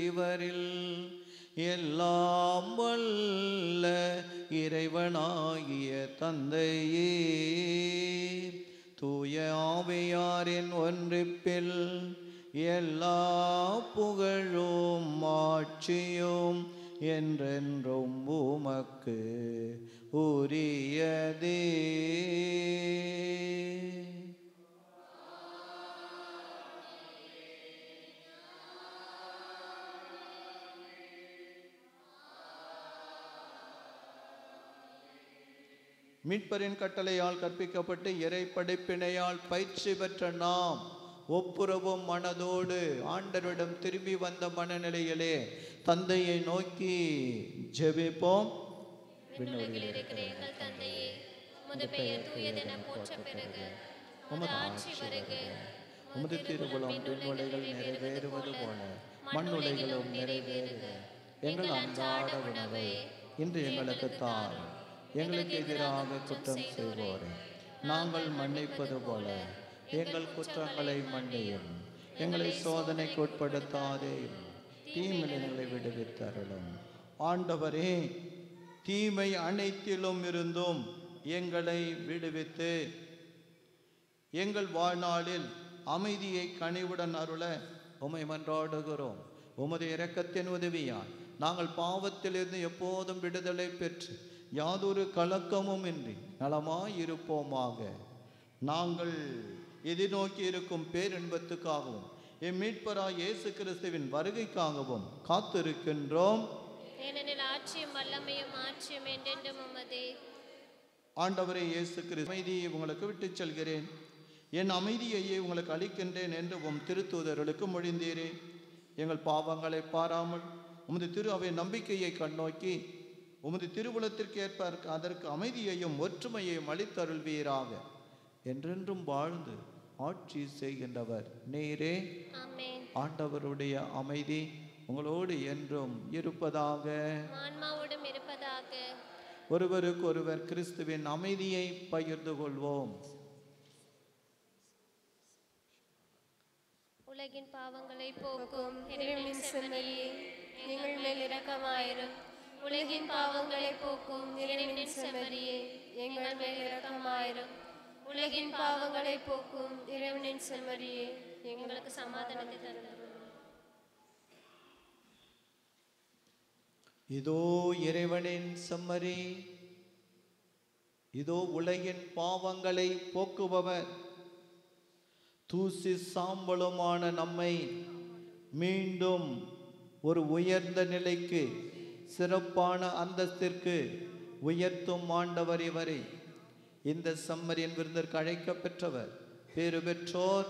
இவரில் எல்லாம் வல்ல இறைவனாகிய தந்தையே. தூய ஆவியாரின் ஒன்றிப்பில் எல்லா புகழும் மாட்சியும் என்றென்றும் உமக்கு உரியதே. மீட்பரின் கட்டளையால் கற்பிக்கப்பட்டு இறை படைப்பினையால் பயிற்சி பெற்ற நாம் ஒப்புரவும் மனதோடு ஆண்டவரிடம் திரும்பி வந்த மனநிலையிலே தந்தையை நோக்கி ஜெபிப்போம். உமது திருவுளம் விண்ணுலைகள் நிறைவேறுவது போல. மண்ணுலைகளும் நிறைவேறுக. எங்கள் அன்றாட உணவை இன்று எங்களுக்கு தார் எங்களுக்கு எதிராக குற்றம் செய்வோரை. நாங்கள் மன்னிப்பது போல. எங்கள் குற்றங்களை மன்னியும். எங்களை சோதனைக்கு உட்படுத்தாதே. தீமினங்களை விடுவித்தருளும். ஆண்டவரே தீமை அனைத்திலும் இருந்தும் எங்களை விடுவித்து எங்கள் வாழ்நாளில் அமைதியை கனிவுடன் அருள உமை மன்றாடுகிறோம். உமது இரக்கத்தின் உதவியால் நாங்கள் பாவத்திலிருந்து எப்போதும் விடுதலை பெற்று யாதொரு கலக்கமும் இன்றி நலமாய் இருப்போமாக நாங்கள் எதிர்நோக்கி இருக்கும் பேரின்பத்துக்காகவும் எம் மீட்பராய் இயேசு கிறிஸ்துவின் வருகைக்காகவும் காத்திருக்கின்றோம். ஏனெனில் ஆட்சியும் வல்லமையும் ஆட்சியும் என்றென்றும் உமதே ஆண்டவரே இயேசு கிறிஸ்து அமைதியை உங்களுக்கு விட்டுச் செல்கிறேன். என் அமைதியையே உங்களுக்கு அளிக்கின்றேன் என்று உம் திருத்தூதர்களுக்கு மொழிந்தீரே. எங்கள் பாவங்களை பாராமல் உமது திரு அவை நம்பிக்கையை கண்ணோக்கி உமது திருவுளத்திற்கு ஏற்ப அதற்கு அமைதியையும் ஒற்றுமையையும் அளித்தருள்வீராக. என்றென்றும் வாழ்ந்து ஆட்சி செய்கின்றவர். நீரே. ஆமென். ஆண்டவருடைய அமைதி உங்களோடு என்றும் இருப்பதாக. ஆன்மாவோடும் இருப்பதாக. ஒருவருக்கொருவர் கிறிஸ்துவின் அமைதியை பகிர்ந்து கொள்வோம். உலகின் பாவங்களை போக்கும். எங்கள் மேல் இரக்கமாயிரும். உலகின் பாவங்களை போக்கும். எங்கள் மேல் இரக்கமாயிரும். உலகின் பாவங்களை போக்கும் இறைவனின் செம்மறியே எங்களுக்கு சமாதானத்தை தருகிறோம். இதோ இறைவனின் செம்மறி இதோ உலகின் பாவங்களை போக்குபவர். தூசி சாம்பலுமான நம்மை மீண்டும் ஒரு உயர்ந்த நிலைக்கு சிறப்பான அந்தஸ்திற்கு உயர்த்தும் ஆண்டவர் இவரை. இந்த சம்மரியன் விருந்திற்கு அழைக்கப்பெற்றவர். பேறு பெற்றோர்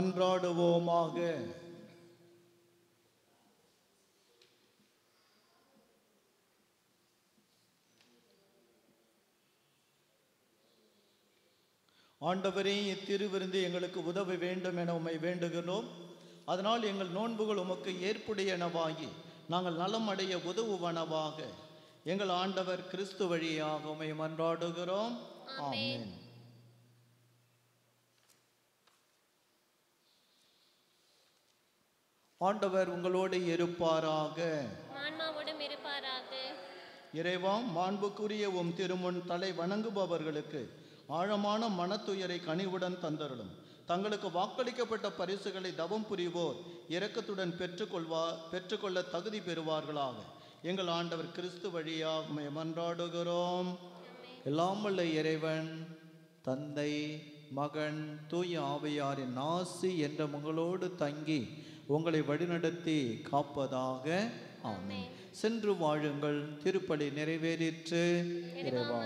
மன்றாடுவோமாக. ஆண்டவரே இத்திருவிருந்து எங்களுக்கு உதவ வேண்டும் என உம்மை வேண்டுகிறோம். அதனால் எங்கள் நோன்புகள் உமக்கு ஏற்புடையனவாகி நாங்கள் நலம் அடைய உதவுவனவாக. எங்கள் ஆண்டவர் கிறிஸ்து வழியாக உம்மை மன்றாடுகிறோம். ஆமென். ஆண்டவர் உங்களோடு இருப்பாராக. இறைவா மாண்புக்குரிய உம் திருமுன் தலை வணங்குபவர்களுக்கு ஆழமான மனத்துயரை கனிவுடன் தந்தருளும். தங்களுக்கு வாக்களிக்கப்பட்ட பரிசுகளை தவம் புரிவோர் இரக்கத்துடன் பெற்றுக்கொள்வா பெற்றுக்கொள்ள தகுதி பெறுவார்களாக. எங்கள் ஆண்டவர் கிறிஸ்து வழியாக மன்றாடுகிறோம். எல்லாம் வல்ல இறைவன் தந்தை மகன் தூய ஆவியாரின் ஆசி என்ற உங்களோடு தங்கி உங்களை வழிநடத்தி காப்பதாக. ஆமென். சென்று வாழுங்கள். திருப்பலி நிறைவேறிற்று. இறைவா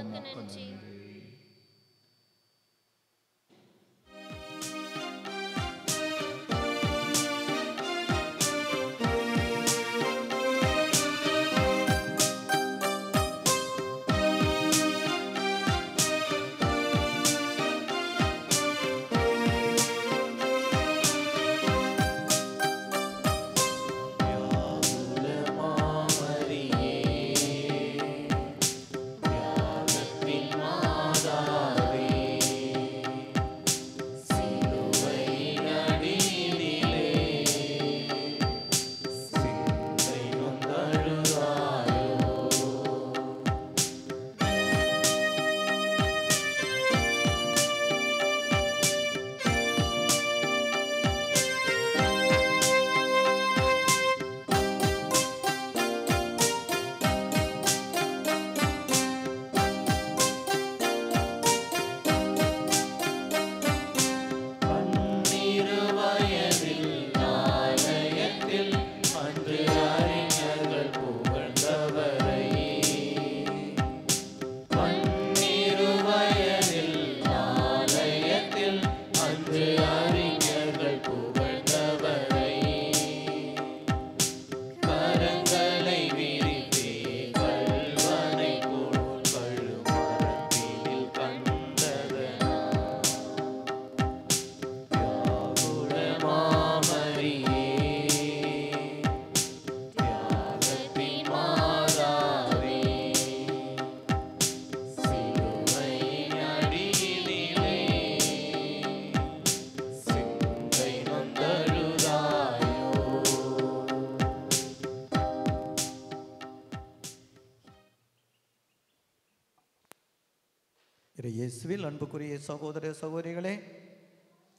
அன்புக்குரிய சகோதர சகோதரிகளே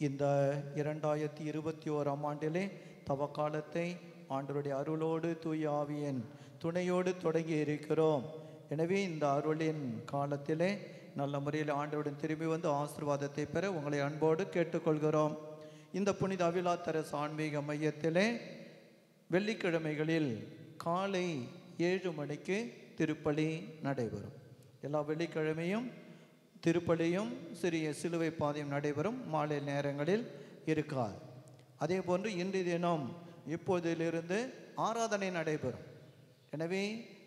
இந்த இரண்டாயிரத்தி இருபத்தி ஓராம் ஆண்டிலே தவக்காலத்தை ஆண்டவருடைய அருளோடு தூய ஆவியின் துணையோடு தொடங்கி இருக்கிறோம். எனவே இந்த அருளின் காலத்திலே நல்ல முறையில் ஆண்டருடன் திரும்பி வந்து ஆசீர்வாதத்தை பெற உங்களை அன்போடு கேட்டுக்கொள்கிறோம். இந்த புனித அவிலாத்தரசு ஆன்மீக மையத்திலே வெள்ளிக்கிழமைகளில் காலை ஏழு மணிக்கு திருப்பலி நடைபெறும். எல்லா வெள்ளிக்கிழமையும் திருப்பலியும் சிறிய சிலுவை பாதையும் நடைபெறும் மாலை நேரங்களில் இருக்காது. அதே போன்று இன்றைய தினம் இப்போதிலிருந்து ஆராதனை நடைபெறும். எனவே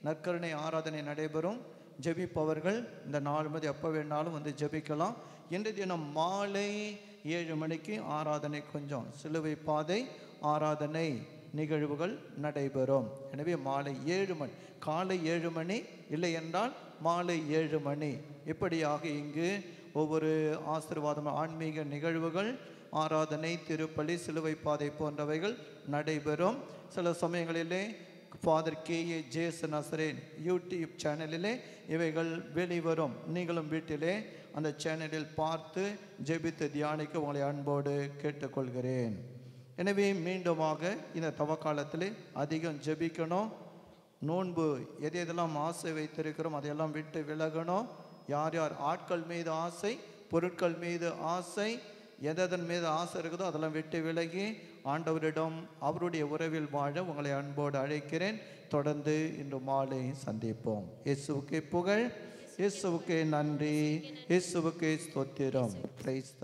நற்கருணை ஆராதனை நடைபெறும். ஜெபிப்பவர்கள் இந்த நாலு மதி எப்போ வேணாலும் வந்து ஜெபிக்கலாம். இன்றைய தினம் மாலை ஏழு மணிக்கு ஆராதனை கொஞ்சம் சிலுவை பாதை ஆராதனை நிகழ்வுகள் நடைபெறும். எனவே மாலை ஏழு மணி காலை ஏழு மணி இல்லை என்றால் மாலை ஏழு மணி. இப்படியாக இங்கு ஒவ்வொரு ஆசீர்வாதம் ஆன்மீக நிகழ்வுகள் ஆராதனை திருப்பலி சிலுவை பாதை போன்றவைகள் நடைபெறும். சில சமயங்களிலே father K A Jason Nazarene YouTube சேனலிலே இவைகள் வெளிவரும். நீங்களும் வீட்டிலே அந்த சேனலில் பார்த்து ஜெபித்து தியானிக்க உங்களை அன்போடு கேட்டுக்கொள்கிறேன். எனவே மீண்டுமாக இந்த தவக்காலத்தில் அதிகம் ஜெபிக்கணும். நோன்பு எது எதெல்லாம் ஆசை வைத்திருக்கிறோம் அதையெல்லாம் விட்டு விலகணும். யார் யார் ஆட்கள் மீது ஆசை பொருட்கள் மீது ஆசை எதன் மீது ஆசை இருக்குதோ அதெல்லாம் விட்டு விலகி ஆண்டவரிடம் அவருடைய உறவில் வாழ உங்களை அன்போடு அழைக்கிறேன். தொடர்ந்து இன்று மாலை சந்திப்போம். இயேசுவுக்கு புகழ் இயேசுவுக்கு நன்றி இயேசுவுக்கு ஸ்தோத்திரம். பிரைஸ்